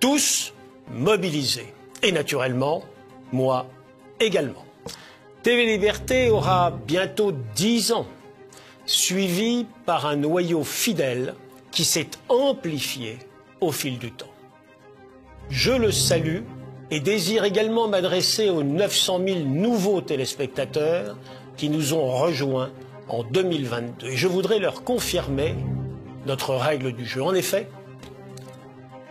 tous mobilisés. Et naturellement, moi également. TV Liberté aura bientôt 10 ans, suivi par un noyau fidèle qui s'est amplifié au fil du temps. Je le salue et désire également m'adresser aux 900 000 nouveaux téléspectateurs qui nous ont rejoints en 2022. Et je voudrais leur confirmer notre règle du jeu. En effet,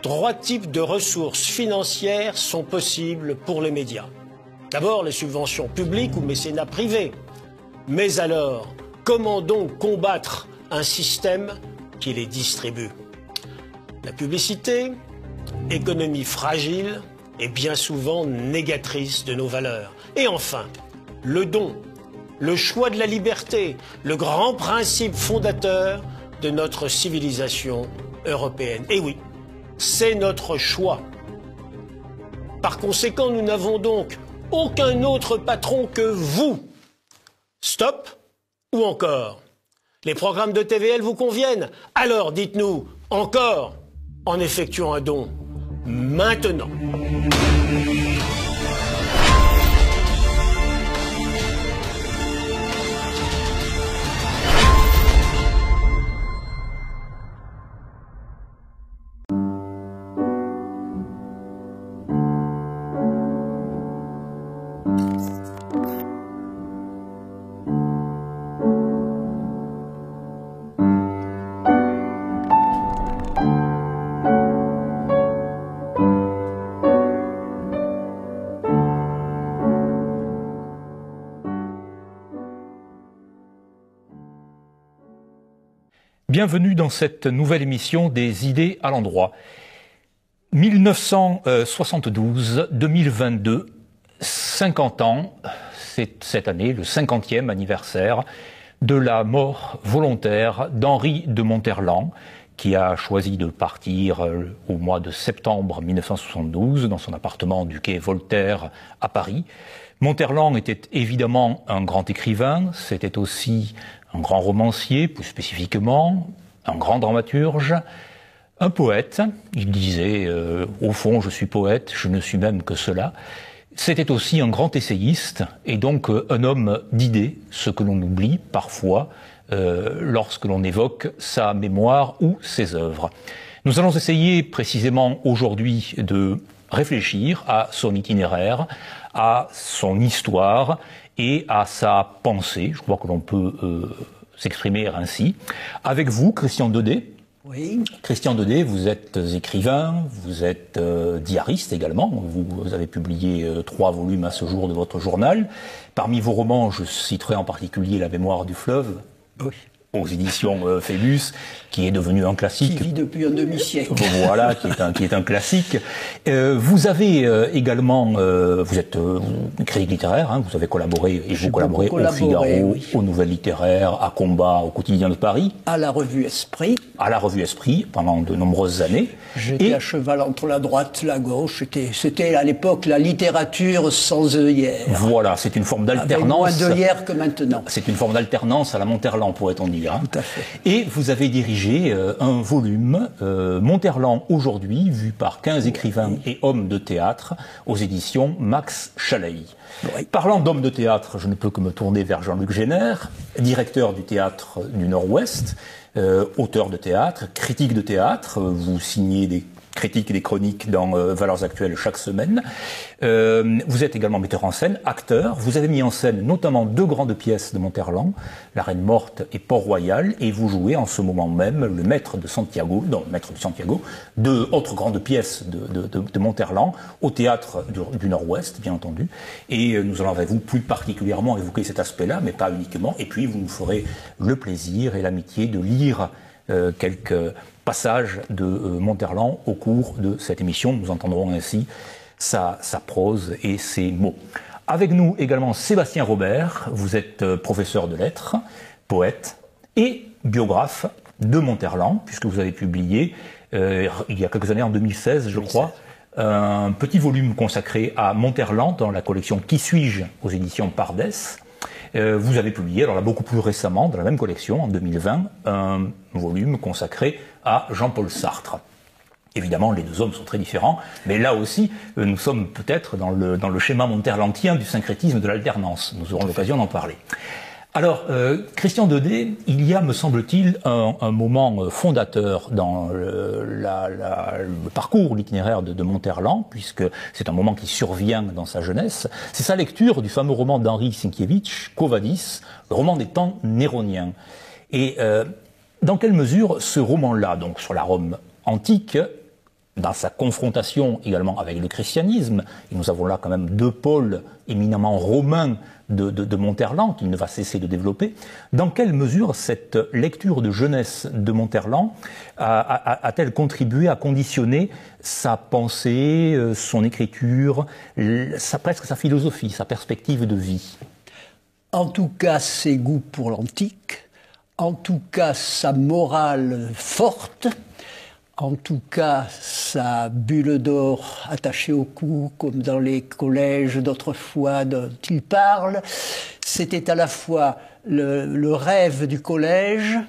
trois types de ressources financières sont possibles pour les médias. D'abord, les subventions publiques ou mécénat privé. Mais alors, comment donc combattre un système qui les distribue? La publicité, économie fragile et bien souvent négatrice de nos valeurs. Et enfin, le don, le choix de la liberté, le grand principe fondateur de notre civilisation européenne. Et oui, c'est notre choix. Par conséquent, nous n'avons donc aucun autre patron que vous. Stop ou encore Les programmes de TVL vous conviennent Alors dites-nous encore en effectuant un don maintenant. Bienvenue dans cette nouvelle émission des idées à l'endroit. 1972-2022, 50 ans, c'est cette année le 50e anniversaire de la mort volontaire d'Henri de Monterland, qui a choisi de partir euh, au mois de septembre 1972 dans son appartement du quai Voltaire à Paris. Monterland était évidemment un grand écrivain, c'était aussi un grand romancier, plus spécifiquement, un grand dramaturge, un poète. Il disait, euh, au fond, je suis poète, je ne suis même que cela. C'était aussi un grand essayiste et donc euh, un homme d'idées, ce que l'on oublie parfois euh, lorsque l'on évoque sa mémoire ou ses œuvres. Nous allons essayer précisément aujourd'hui de réfléchir à son itinéraire, à son histoire et à sa pensée. Je crois que l'on peut euh, s'exprimer ainsi. Avec vous, Christian Daudet. Oui. Christian Daudet, vous êtes écrivain, vous êtes euh, diariste également. Vous, avez publié euh, trois volumes à ce jour de votre journal. Parmi vos romans, je citerai en particulier La mémoire du fleuve. Oui aux éditions euh, Phébus, qui est devenu un classique. Qui vit depuis un demi-siècle. Voilà, qui est un, qui est un classique. Euh, vous avez euh, également, vous êtes critique littéraire, hein, vous avez collaboré, et vous collaborez au Figaro, oui. aux Nouvelles Littéraires, à Combat, au Quotidien de Paris. À la Revue Esprit. À la Revue Esprit, pendant de nombreuses années. J'étais à cheval entre la droite et la gauche. C'était à l'époque la littérature sans œillère. Voilà, c'est une forme d'alternance. moins d'œillère que maintenant. C'est une forme d'alternance à la Monterland, pourrait-on dire. Tout à fait. Et vous avez dirigé euh, un volume, euh, Monterland aujourd'hui, vu par 15 écrivains et hommes de théâtre, aux éditions Max Chaleil. Oui. Parlant d'hommes de théâtre, je ne peux que me tourner vers Jean-Luc Génère, directeur du théâtre du Nord-Ouest, euh, auteur de théâtre, critique de théâtre, vous signez des critiques et des chroniques dans euh, Valeurs Actuelles chaque semaine. Euh, vous êtes également metteur en scène, acteur. Vous avez mis en scène notamment deux grandes pièces de Monterland, La Reine Morte et Port-Royal, et vous jouez en ce moment même le Maître de Santiago, non, le Maître de Santiago, deux autres grandes pièces de, de, au théâtre du, Nord-Ouest, bien entendu. Et euh, nous allons avec vous plus particulièrement évoquer cet aspect-là, mais pas uniquement. Et puis vous nous ferez le plaisir et l'amitié de lire quelques passage de euh, Monterland au cours de cette émission. Nous entendrons ainsi sa, sa, prose et ses mots. Avec nous également Sébastien Robert, vous êtes euh, professeur de lettres, poète et biographe de Monterland, puisque vous avez publié euh, il y a quelques années, en 2016, je 2016. crois, un petit volume consacré à Monterland dans la collection Qui suis-je aux éditions Pardès. Euh, vous avez publié, alors là beaucoup plus récemment, dans la même collection, en 2020, un volume consacré à Jean-Paul Sartre. Évidemment, les deux hommes sont très différents, mais là aussi, euh, nous sommes peut-être dans le, schéma monterlantien du syncrétisme de l'alternance. Nous aurons l'occasion d'en parler. Alors, euh, Christian Daudet, il y a, me semble-t-il, un, moment euh, fondateur dans le, parcours, l'itinéraire de, de, Monterland, puisque c'est un moment qui survient dans sa jeunesse. C'est sa lecture du fameux roman d'Henri Sienkiewicz, Covadis, le roman des temps néroniens. Et dans quelle mesure ce roman-là, donc sur la Rome antique, dans sa confrontation également avec le christianisme, et nous avons là quand même deux pôles éminemment romains de, de, Monterland qu'il ne va cesser de développer, dans quelle mesure cette lecture de jeunesse de Monterland a-t-elle contribué à conditionner sa pensée, euh, son écriture, presque sa philosophie, sa perspective de vie? En tout cas, ses goûts pour l'antique, en tout cas sa morale forte, en tout cas sa bulle d'or attachée au cou, comme dans les collèges d'autrefois dont il parle. C'était à la fois le, rêve du collège,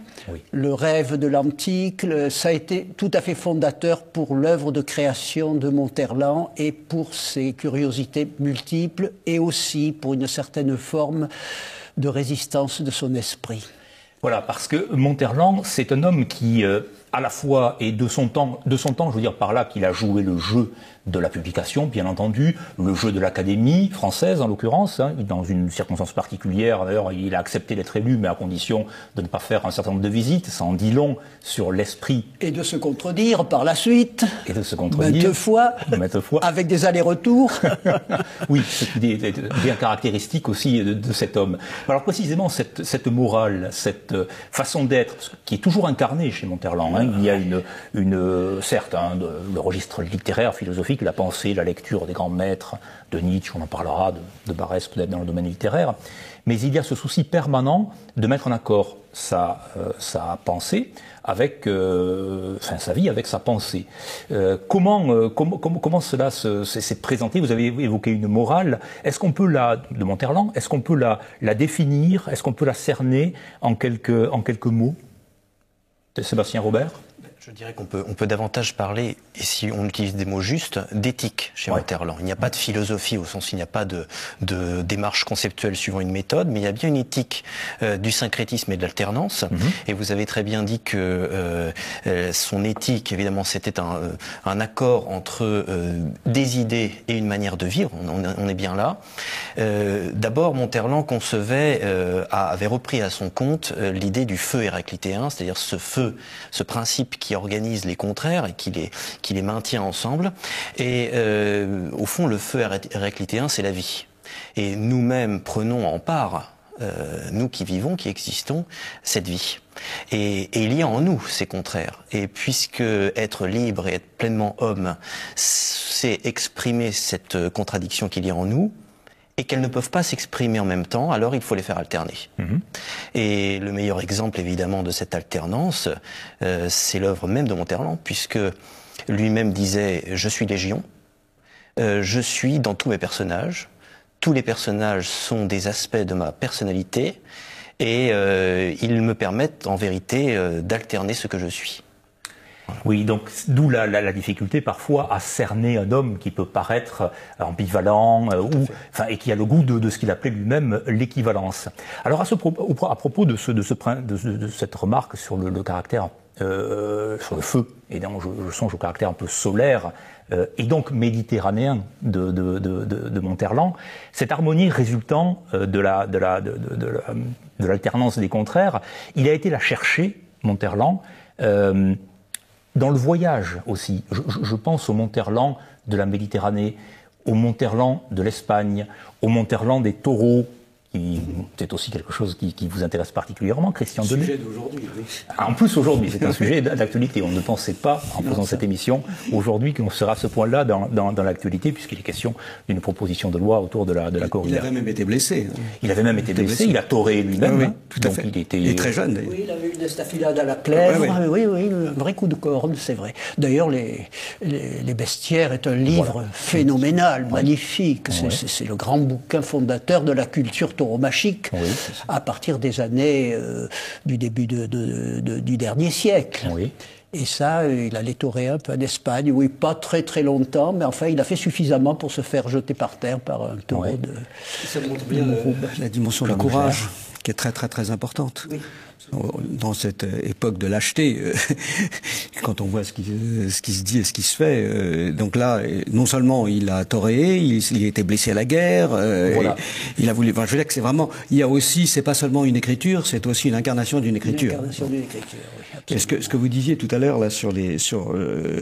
le rêve de l'antique. Ça a été tout à fait fondateur pour l'œuvre de création de Monterland et pour ses curiosités multiples et aussi pour une certaine forme de résistance de son esprit. Voilà, parce que Monterland, c'est un homme qui, euh, à la fois, est de son temps, de son temps, je veux dire par là qu'il a joué le jeu de la publication, bien entendu, le jeu de l'Académie française, en l'occurrence, hein, dans une circonstance particulière. D'ailleurs, il a accepté d'être élu, mais à condition de ne pas faire un certain nombre de visites. Ça en dit long sur l'esprit. Et de se contredire par la suite. Et de se contredire. fois. fois. Avec des allers-retours. oui, ce qui est bien caractéristique aussi de, cet homme. Alors précisément, cette, cette morale, cette façon d'être, qui est toujours incarnée chez Monterland. Hein, il y a une, une certes, hein, le registre littéraire, philosophique, la pensée, la lecture des grands maîtres, de Nietzsche, on en parlera, de, de peut-être dans le domaine littéraire, mais il y a ce souci permanent de mettre en accord sa, euh, pensée avec, euh, sa vie avec sa pensée. Euh, comment, cela s'est présenté? Vous avez évoqué une morale. Est-ce qu'on peut la, de Monterland, est-ce qu'on peut la, définir? Est-ce qu'on peut la cerner en quelques mots? Sébastien Robert? Je dirais qu'on peut, on peut davantage parler, et si on utilise des mots justes, d'éthique chez ouais. Il n'y a pas de philosophie au sens, il n'y a pas de, de, démarche conceptuelle suivant une méthode, mais il y a bien une éthique euh, du syncrétisme et de l'alternance. Mhm. Et vous avez très bien dit que euh, euh, son éthique, évidemment, c'était un, un, accord entre des idées et une manière de vivre. On, on est bien là. D'abord, Monterland concevait, avait repris à son compte l'idée du feu héraclitéen, c'est-à-dire ce feu, ce principe qui organise les contraires et qui les, les maintient ensemble. Et euh, au fond, le feu héraclitéen, c'est la vie. Et nous-mêmes prenons en part, euh, nous qui vivons, qui existons, cette vie. Et, et, il y a en nous ces contraires. Et puisque être libre et être pleinement homme, c'est exprimer cette contradiction qu'il y a en nous, et qu'elles ne peuvent pas s'exprimer en même temps, alors il faut les faire alterner. Mhm. Et le meilleur exemple évidemment de cette alternance, euh, c'est l'œuvre même de Monterland, puisque lui-même disait « je suis légion, euh, je suis dans tous mes personnages, tous les personnages sont des aspects de ma personnalité, et euh, ils me permettent en vérité d'alterner ce que je suis. Oui, donc d'où la, la, la, difficulté parfois à cerner un homme qui peut paraître ambivalent euh, ou, enfin, et qui a le goût de, de ce qu'il appelait lui-même l'équivalence. Alors à, ce, à propos de, ce, de, ce, de, de cette remarque sur le, le caractère, euh, sur le feu, et donc je, je, songe au caractère un peu solaire euh, et donc méditerranéen de, de, de, de, Monterland, cette harmonie résultant euh, de la de la de, de l'alternance des contraires, il a été la chercher Monterland. Dans le voyage aussi, je, je pense au Monterland de la Méditerranée, au Monterland de l'Espagne, au Monterland des taureaux, c'est aussi quelque chose qui, qui, vous intéresse particulièrement, Christian Denet. sujet d'aujourd'hui, oui. En plus, aujourd'hui, c'est un sujet d'actualité. On ne pensait pas, en faisant cette émission, aujourd'hui, qu'on sera à ce point-là dans, dans, dans l'actualité, puisqu'il est question d'une proposition de loi autour de la, de la corrida. Il avait même été blessé. Hein. Il avait même été blessé, il a toré lui-même. Oui, oui, tout à fait. Il était il est très jeune, Oui, il avait une estafilade à la plèvre. Oui, oui, un vrai coup de corne, c'est vrai. D'ailleurs, les, les, les, Bestiaires est un livre voilà. phénoménal, magnifique. C'est le grand bouquin fondateur de la culture tauromachique oui, à partir des années euh, du début de, de, de, du dernier siècle. Oui. Et ça, il allait torer un peu en Espagne, oui, pas très très longtemps, mais enfin, il a fait suffisamment pour se faire jeter par terre par un taureau de. Ça montre bien la, dimension du courage, qui est très très très importante. Oui dans cette époque de lâcheté, euh, quand on voit ce qui, ce qui se dit et ce qui se fait. Euh, donc là, non seulement il a toréé, il, il a été blessé à la guerre, euh, voilà. il a voulu. Enfin, je veux dire que c'est vraiment. Il y a aussi, c'est pas seulement une écriture, c'est aussi une incarnation d'une écriture. Une incarnation d'une écriture. Oui, ce que ce que vous disiez tout à l'heure là sur les sur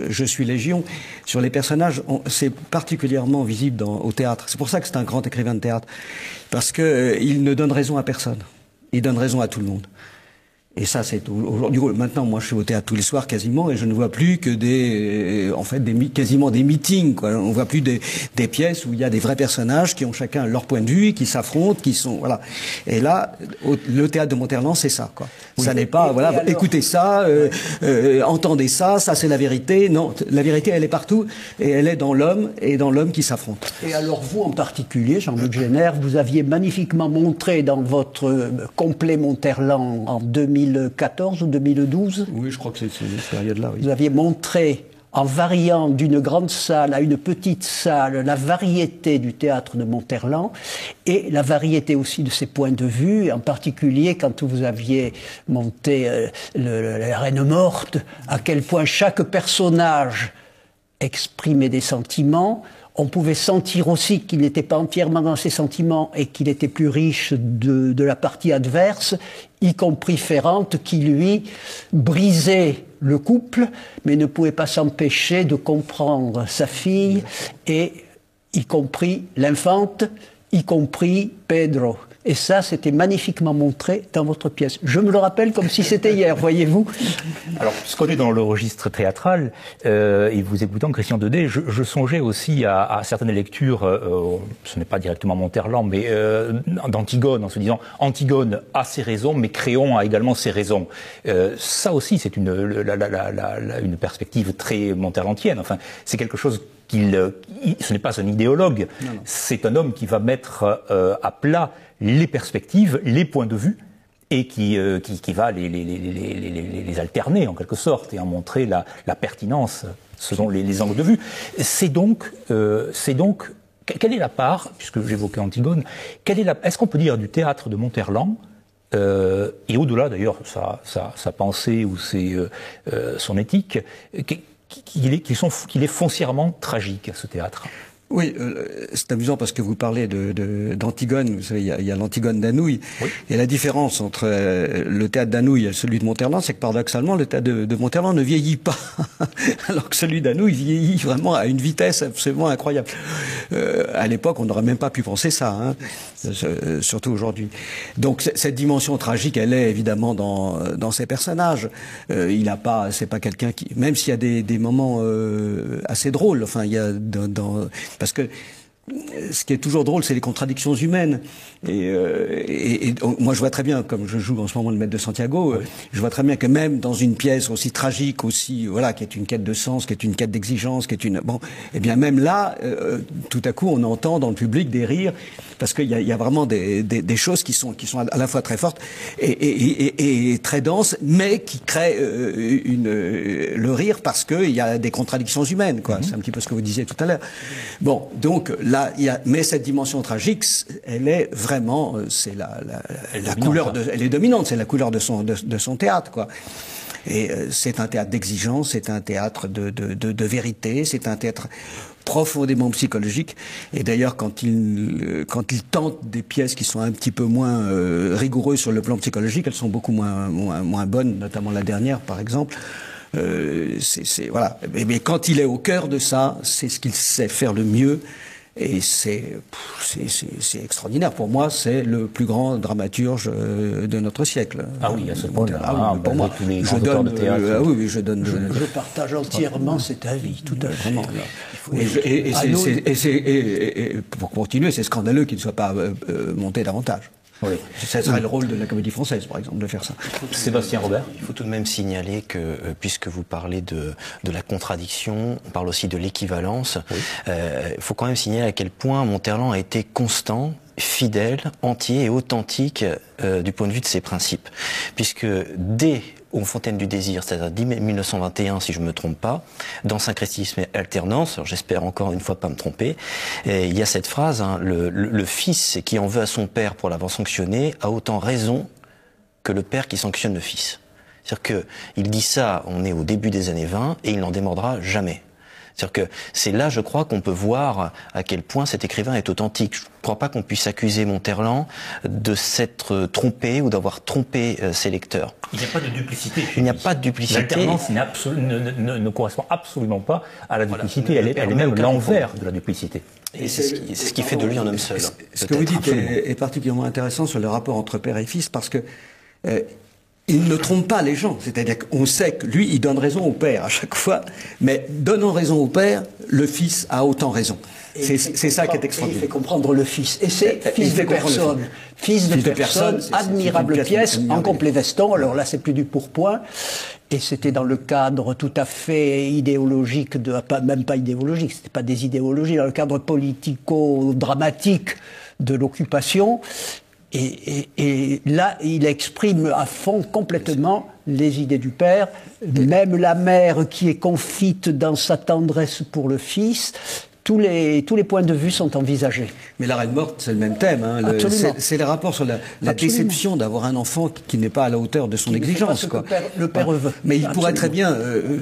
Je suis Légion, sur les personnages, c'est particulièrement visible dans, au théâtre. C'est pour ça que c'est un grand écrivain de théâtre, parce que il ne donne raison à personne. Il donne raison à tout le monde. Et ça, c'est aujourd'hui. Maintenant, moi, je suis au théâtre tous les soirs quasiment, et je ne vois plus que des, en fait, des quasiment des meetings. Quoi. On voit plus des, des, pièces où il y a des vrais personnages qui ont chacun leur point de vue, qui s'affrontent, qui sont voilà. Et là, le théâtre de Monterland, c'est ça. Quoi. Ça n'est pas voilà, écoutez ça, euh, euh, entendez ça, ça c'est la vérité. Non, la vérité, elle est partout, et elle est dans l'homme et dans l'homme qui s'affronte. Et alors vous, en particulier, Jean-Luc Génère, vous aviez magnifiquement montré dans votre euh, complet Monterland en 2000 2014 ou 2012 Oui, je crois que c'est cette période-là. Vous aviez montré, en variant d'une grande salle à une petite salle, la variété du théâtre de Monterland et la variété aussi de ses points de vue, en particulier quand vous aviez monté euh, la Reine morte, à quel point chaque personnage exprimait des sentiments, on pouvait sentir aussi qu'il n'était pas entièrement dans ses sentiments et qu'il était plus riche de, la partie adverse, y compris Ferrante, qui lui brisait le couple, mais ne pouvait pas s'empêcher de comprendre sa fille, et y compris l'infante, y compris Pedro. Et ça, c'était magnifiquement montré dans votre pièce. Je me le rappelle comme si c'était hier, voyez-vous. Alors, puisqu'on est dans le registre théâtral, euh, et vous écoutant Christian Dedé, je, je songeais aussi à, à certaines lectures, euh, ce n'est pas directement Monterland, mais euh, d'Antigone, en se disant Antigone a ses raisons, mais Créon a également ses raisons. Ça aussi, c'est une, la, la, la, une perspective très monterlandienne. Enfin, c'est quelque chose qu'il, ce n'est pas un idéologue, c'est un homme qui va mettre euh, à plat les perspectives, les points de vue, et qui, euh, qui, qui, va les, les, les, les, alterner en quelque sorte et en montrer la, la pertinence selon les, angles de vue. C'est donc, euh, c'est donc, quelle est la part, puisque j'évoquais Antigone, quelle est la, est-ce qu'on peut dire du théâtre de Monterland euh, et au-delà d'ailleurs sa, sa, sa, pensée ou ses, euh, euh son éthique, qu'il est, foncièrement tragique ce théâtre oui, euh, c'est amusant parce que vous parlez d'Antigone, de, vous savez, il y a, l'Antigone d'Anouilh. Et la différence entre euh, le théâtre d'Anouilh et celui de Monterland, c'est que paradoxalement, le théâtre de, de Monterland ne vieillit pas, alors que celui d'Anouilh vieillit vraiment à une vitesse absolument incroyable. Euh, à l'époque, on n'aurait même pas pu penser ça, hein, euh, surtout aujourd'hui. Donc cette dimension tragique, elle est évidemment dans, dans ces personnages. il n'a pas, c'est pas quelqu'un qui, même s'il y a des, des moments assez drôles, enfin, il y a dans, dans parce que ce qui est toujours drôle, c'est les contradictions humaines. Et, euh, et, et, moi, je vois très bien, comme je joue en ce moment le maître de Santiago, euh, je vois très bien que même dans une pièce aussi tragique, aussi voilà, qui est une quête de sens, qui est une quête d'exigence, qui est une bon, eh bien même là, euh, tout à coup, on entend dans le public des rires parce qu'il y, y a, vraiment des, des, des, choses qui sont qui sont à la fois très fortes et, et très denses, mais qui créent euh, une, le rire parce qu'il y a des contradictions humaines. Quoi. Mm-hmm. C'est un petit peu ce que vous disiez tout à l'heure. Bon, donc là, il y a, mais cette dimension tragique, elle est vraiment, euh, c'est la, la, la couleur, de, elle est dominante, c'est la couleur de son, de, de son théâtre, quoi. Et euh, c'est un théâtre d'exigence, c'est un théâtre de, de, de, de vérité, c'est un théâtre profondément psychologique. Et d'ailleurs, quand il, euh, quand il tente des pièces qui sont un petit peu moins euh, rigoureuses sur le plan psychologique, elles sont beaucoup moins, moins, moins bonnes, notamment la dernière, par exemple. Euh, c'est voilà. Mais, mais quand il est au cœur de ça, c'est ce qu'il sait faire le mieux. Et c'est extraordinaire. Pour moi, c'est le plus grand dramaturge euh, de notre siècle. Ah oui, à ce point-là. Ah, oui, pour moi, je donne. Euh, ah oui, oui, je donne. Je, je partage entièrement cet avis, tout à fait. Et, et, et, pour continuer, c'est scandaleux qu'il ne soit pas euh, euh, monté davantage. Oui. Ce serait le rôle de la comédie française, par exemple, de faire ça. Sébastien Robert Il faut tout de même signaler que, euh, puisque vous parlez de, de la contradiction, on parle aussi de l'équivalence, il oui. euh, faut quand même signaler à quel point Monterland a été constant fidèle, entier et authentique euh, du point de vue de ses principes. Puisque dès aux Fontaines du Désir, c'est-à-dire 1921 si je me trompe pas, dans Syncrétisme et Alternance, j'espère encore une fois pas me tromper, il y a cette phrase, hein, le, le fils qui en veut à son père pour l'avoir sanctionné a autant raison que le père qui sanctionne le fils. C'est-à-dire qu'il dit ça, on est au début des années 20, et il n'en démordra jamais. C'est-à-dire que c'est là, je crois, qu'on peut voir à quel point cet écrivain est authentique. Je ne crois pas qu'on puisse accuser Monterland de s'être trompé ou d'avoir trompé euh, ses lecteurs. Il n'y a pas de duplicité. Il n'y a pas de duplicité. L'alternance ne, ne, correspond absolument pas à la duplicité. elle, est, même l'envers de la duplicité. Et c'est ce, qui fait de lui un homme seul. Ce que vous dites est, particulièrement intéressant sur le rapport entre père et fils parce que euh, il ne trompe pas les gens. C'est-à-dire qu'on sait que lui, il donne raison au père à chaque fois, mais donnant raison au père, le fils a autant raison. C'est ça qui est extraordinaire. Il fait comprendre le fils. Et c'est fils, de personne. Fils de, personne. admirable pièce, en complet veston. Alors là, c'est plus du pourpoint. Et c'était dans le cadre tout à fait idéologique, de, pas, même pas idéologique, c'était pas des idéologies, dans le cadre politico-dramatique de l'occupation. Et, là, il exprime à fond complètement les idées du père, même la mère qui est confite dans sa tendresse pour le fils, tous les, tous les points de vue sont envisagés. Mais la reine morte, c'est le même thème. Hein. c'est les rapports sur la, déception d'avoir un enfant qui, n'est pas à la hauteur de son exigence. Quoi. le père, veut. Mais il pourrait très bien euh,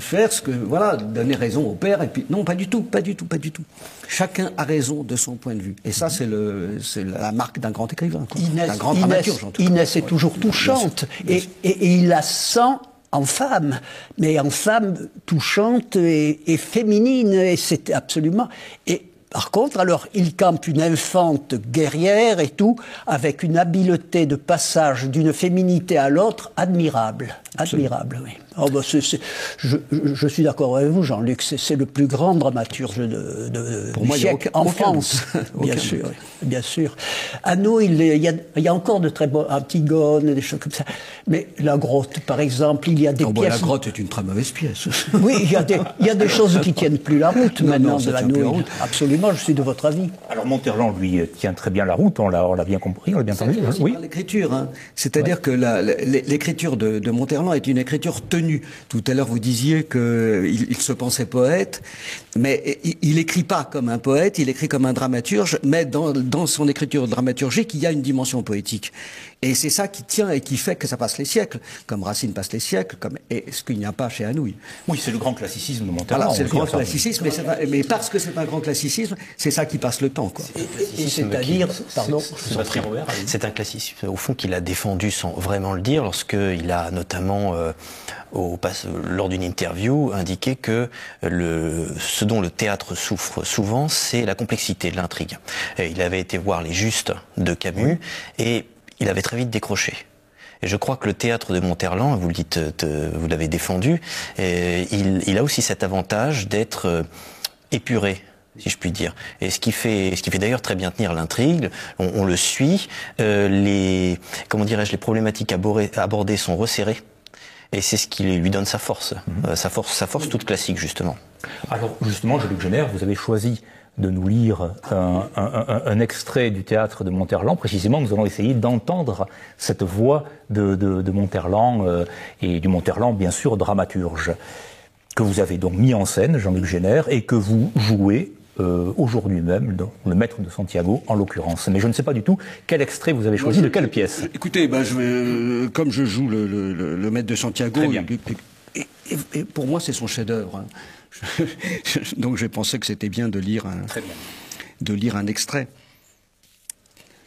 faire ce que, voilà, donner raison au père. Et puis, non, pas du tout, pas du tout, pas du tout. Chacun a raison de son point de vue. Et ça, c'est la marque d'un grand écrivain, d'un grand dramaturge. En tout Inès est toujours touchante. et, et il la sent en femme, mais en femme touchante et, féminine, et c'est absolument. Et par contre, alors, il campe une infante guerrière et tout, avec une habileté de passage d'une féminité à l'autre admirable. Admirable, oui. Oh, bah, je, suis d'accord avec vous, Jean-Luc, c'est le plus grand dramaturge de, de Pour moi, siècle en France, bien sûr, bien sûr. À nous, il, y, a, encore de très beaux Antigone, des choses comme ça. Mais la grotte, par exemple, il y a des pièces. la grotte est une très mauvaise pièce. oui, il y, a des, il y a des choses qui tiennent plus la route maintenant de Hanouille. Absolument, je suis de votre avis. Alors Monterland, lui, tient très bien la route. On l'a bien compris, on l'a bien entendu. Oui. L'écriture, hein. c'est-à-dire que l'écriture de, de Monterland est une écriture tenue tout à l'heure, vous disiez qu'il il se pensait poète, mais il n'écrit pas comme un poète, il écrit comme un dramaturge, mais dans son écriture dramaturgique, il y a une dimension poétique. Et c'est ça qui tient et qui fait que ça passe les siècles, comme Racine passe les siècles, comme et ce qu'il n'y a pas chez Anouilh. Oui, c'est le grand classicisme de Monterland. c'est le grand classicisme, mais, mais, parce que c'est un grand classicisme, c'est ça qui passe le temps. C'est-à-dire, pardon, c'est un classicisme au fond qu'il a défendu sans vraiment le dire, lorsqu'il a notamment euh, au, lors d'une interview indiqué que le, ce dont le théâtre souffre souvent, c'est la complexité de l'intrigue. Il avait été voir les Justes de Camus et il avait très vite décroché. Et je crois que le théâtre de Monterland, vous le dites, vous l'avez défendu, et il, a aussi cet avantage d'être euh, épuré si je puis dire. Et ce qui fait, ce qui fait d'ailleurs très bien tenir l'intrigue, on, le suit. Euh, les, comment dirais-je, les problématiques abordées, sont resserrées. Et c'est ce qui lui donne sa force, mhm. euh, sa force, sa force toute classique justement. Alors justement, Jean-Luc Génère, vous avez choisi de nous lire un, extrait du théâtre de Monterland. Précisément, nous allons essayer d'entendre cette voix de, de, Monterland euh, et du Monterland, bien sûr, dramaturge, que vous avez donc mis en scène, Jean-Luc Génère, et que vous jouez euh, aujourd'hui même, le maître de Santiago en l'occurrence. Mais je ne sais pas du tout quel extrait vous avez choisi, de quelle pièce. Écoutez, ben, je euh, comme je joue le, maître de Santiago, et, pour moi c'est son chef-d'œuvre. Hein. Donc j'ai pensé que c'était bien de lire un, de lire un extrait.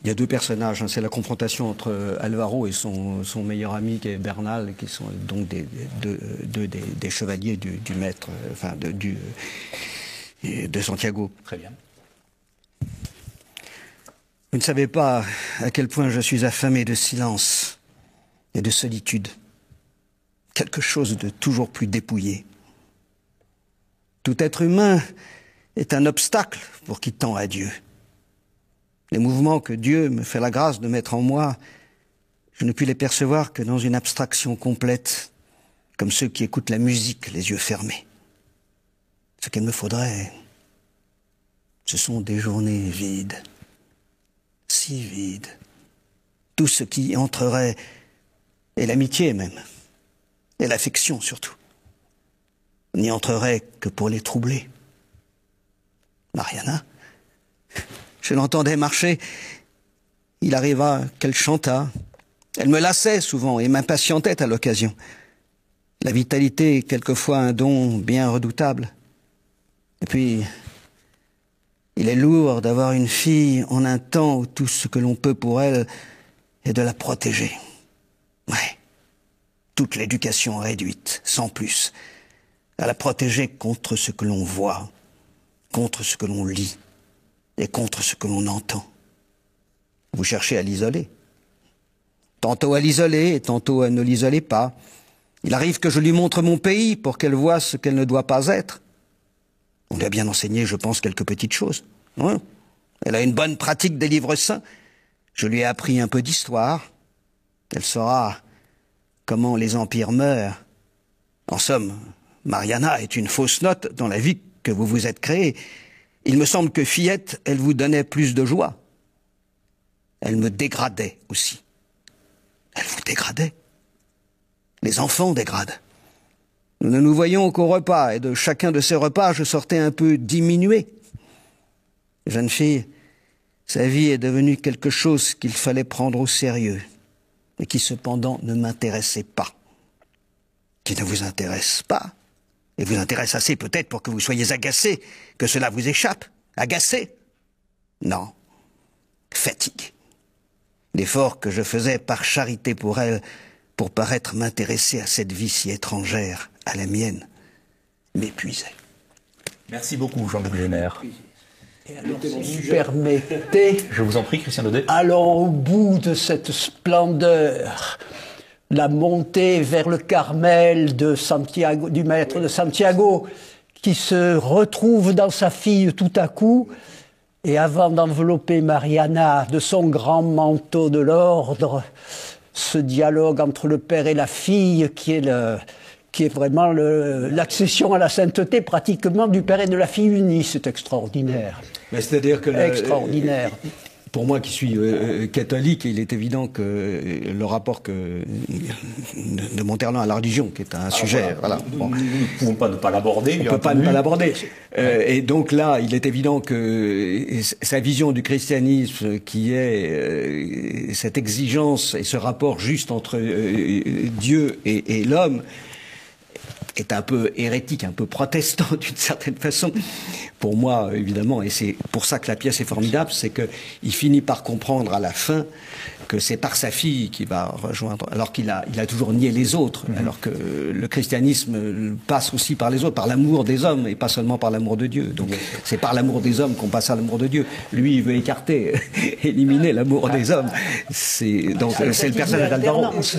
Il y a deux personnages, hein. c'est la confrontation entre Alvaro et son, son, meilleur ami qui est Bernal, qui sont donc des, des, des, chevaliers du, maître, enfin de, du, de Santiago. Très bien. Vous ne savez pas à quel point je suis affamé de silence et de solitude. Quelque chose de toujours plus dépouillé. Tout être humain est un obstacle pour qui tend à Dieu. Les mouvements que Dieu me fait la grâce de mettre en moi, je ne puis les percevoir que dans une abstraction complète, comme ceux qui écoutent la musique les yeux fermés. Ce qu'il me faudrait, ce sont des journées vides, si vides. Tout ce qui entrerait, et l'amitié même, et l'affection surtout. N'y entrerait que pour les troubler. Mariana, je l'entendais marcher. Il arriva qu'elle chantât. Elle me lassait souvent et m'impatientait à l'occasion. La vitalité est quelquefois un don bien redoutable. Et puis, il est lourd d'avoir une fille en un temps où tout ce que l'on peut pour elle est de la protéger. Ouais. Toute l'éducation réduite, sans plus. À la protéger contre ce que l'on voit, contre ce que l'on lit et contre ce que l'on entend. Vous cherchez à l'isoler. Tantôt à l'isoler et tantôt à ne l'isoler pas. Il arrive que je lui montre mon pays pour qu'elle voie ce qu'elle ne doit pas être. On lui a bien enseigné, je pense, quelques petites choses. Elle a une bonne pratique des livres saints. Je lui ai appris un peu d'histoire. Elle saura comment les empires meurent. En somme, Mariana est une fausse note dans la vie que vous vous êtes créée. Il me semble que Fillette, elle vous donnait plus de joie. Elle me dégradait aussi. Elle vous dégradait. Les enfants dégradent. Nous ne nous voyons qu'au repas, et de chacun de ces repas, je sortais un peu diminué. Jeune fille, sa vie est devenue quelque chose qu'il fallait prendre au sérieux, et qui cependant ne m'intéressait pas. Qui ne vous intéresse pas, et vous intéresse assez peut-être pour que vous soyez agacé, que cela vous échappe. Agacé? Non. Fatigué. L'effort que je faisais par charité pour elle, pour paraître m'intéresser à cette vie si étrangère à la mienne, m'épuisait. Merci beaucoup, Jean-Luc Géner. Et alors, si vous permettez, Je vous en prie, Christian Daudet. allons au bout de cette splendeur, la montée vers le Carmel de Santiago, du maître de Santiago, qui se retrouve dans sa fille tout à coup, et avant d'envelopper Mariana de son grand manteau de l'ordre, ce dialogue entre le père et la fille qui est le, qui est vraiment l'accession à la sainteté pratiquement du père et de la fille unie, c'est extraordinaire. Mais c'est-à-dire que le- Extraordinaire. Pour moi qui suis euh, euh, catholique, il est évident que euh, le rapport que, de, Monterland à la religion, qui est un sujet, voilà. bon. Nous ne pouvons pas ne pas l'aborder. On bien peut pas ne pas l'aborder. Euh, et donc là, il est évident que sa vision du christianisme, qui est cette exigence et ce rapport juste entre Dieu et, et l'homme, est un peu hérétique, un peu protestant d'une certaine façon. Pour moi, évidemment, et c'est pour ça que la pièce est formidable, c'est que il finit par comprendre à la fin que c'est par sa fille qu'il va rejoindre, alors qu'il a, il a toujours nié les autres, alors que le christianisme passe aussi par les autres, par l'amour des hommes et pas seulement par l'amour de Dieu. Donc c'est par l'amour des hommes qu'on passe à l'amour de Dieu. Lui, il veut écarter, éliminer l'amour des hommes. C'est donc c'est le personnage. Alternance.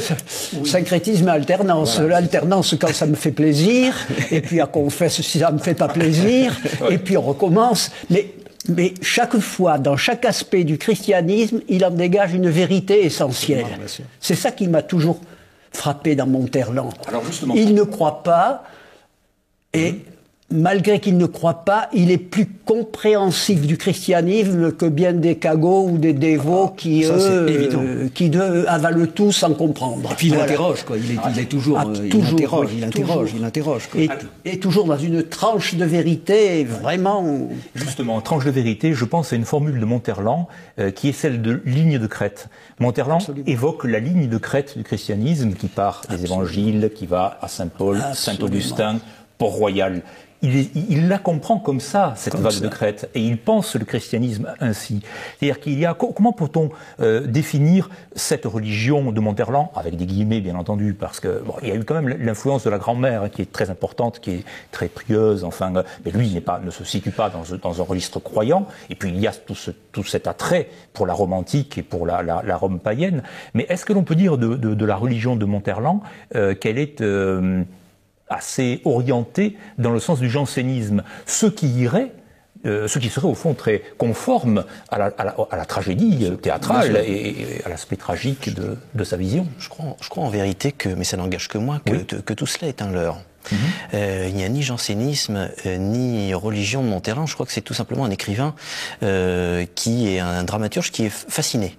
Syncrétisme et alternance. L'alternance quand ça me fait plaisir, et puis à confesse si ça me fait pas plaisir, et puis on recommence. Mais, mais chaque fois, dans chaque aspect du christianisme, il en dégage une vérité essentielle. C'est ça qui m'a toujours frappé dans Monterland. Alors, justement- il ne croit pas, et malgré qu'il ne croit pas, il est plus compréhensif du christianisme que bien des cagots ou des dévots qui, ça, eux, euh, qui eux, avalent tout sans comprendre. Et puis il Voilà. interroge, quoi. Il est, il est toujours, Ah, euh, il interroge, oui, il interroge, toujours. il interroge. quoi. Et, et toujours dans une tranche de vérité vraiment. Justement, en tranche de vérité, je pense à une formule de Monterland euh, qui est celle de ligne de crête. Monterland évoque la ligne de crête du christianisme qui part des évangiles, qui va à Saint-Paul, Saint-Augustin, Port-Royal. Il, il la comprend comme ça, cette vague de crête, et il pense le christianisme ainsi. C'est-à-dire qu'il y a, co- comment peut-on euh, définir cette religion de Monterland, avec des guillemets bien entendu, parce que bon, il y a eu quand même l'influence de la grand-mère hein, qui est très importante, qui est très prieuse, enfin, euh, mais lui pas, ne se situe pas dans, dans un registre croyant, et puis il y a tout, ce, tout cet attrait pour la Rome antique et pour la, la, la Rome païenne. Mais est-ce que l'on peut dire de, de, de la religion de Monterland euh, qu'elle est euh, assez orienté dans le sens du jansénisme. Ce qui irait, euh, ce qui serait au fond très conforme à la, à la, à la tragédie théâtrale et, et à l'aspect tragique de, de sa vision. Je crois, je crois en vérité que, mais ça n'engage que moi, que, que, que tout cela est un leurre. Euh, il n'y a ni jansénisme euh, ni religion de Monterland. Je crois que c'est tout simplement un écrivain euh, qui est un dramaturge qui est fasciné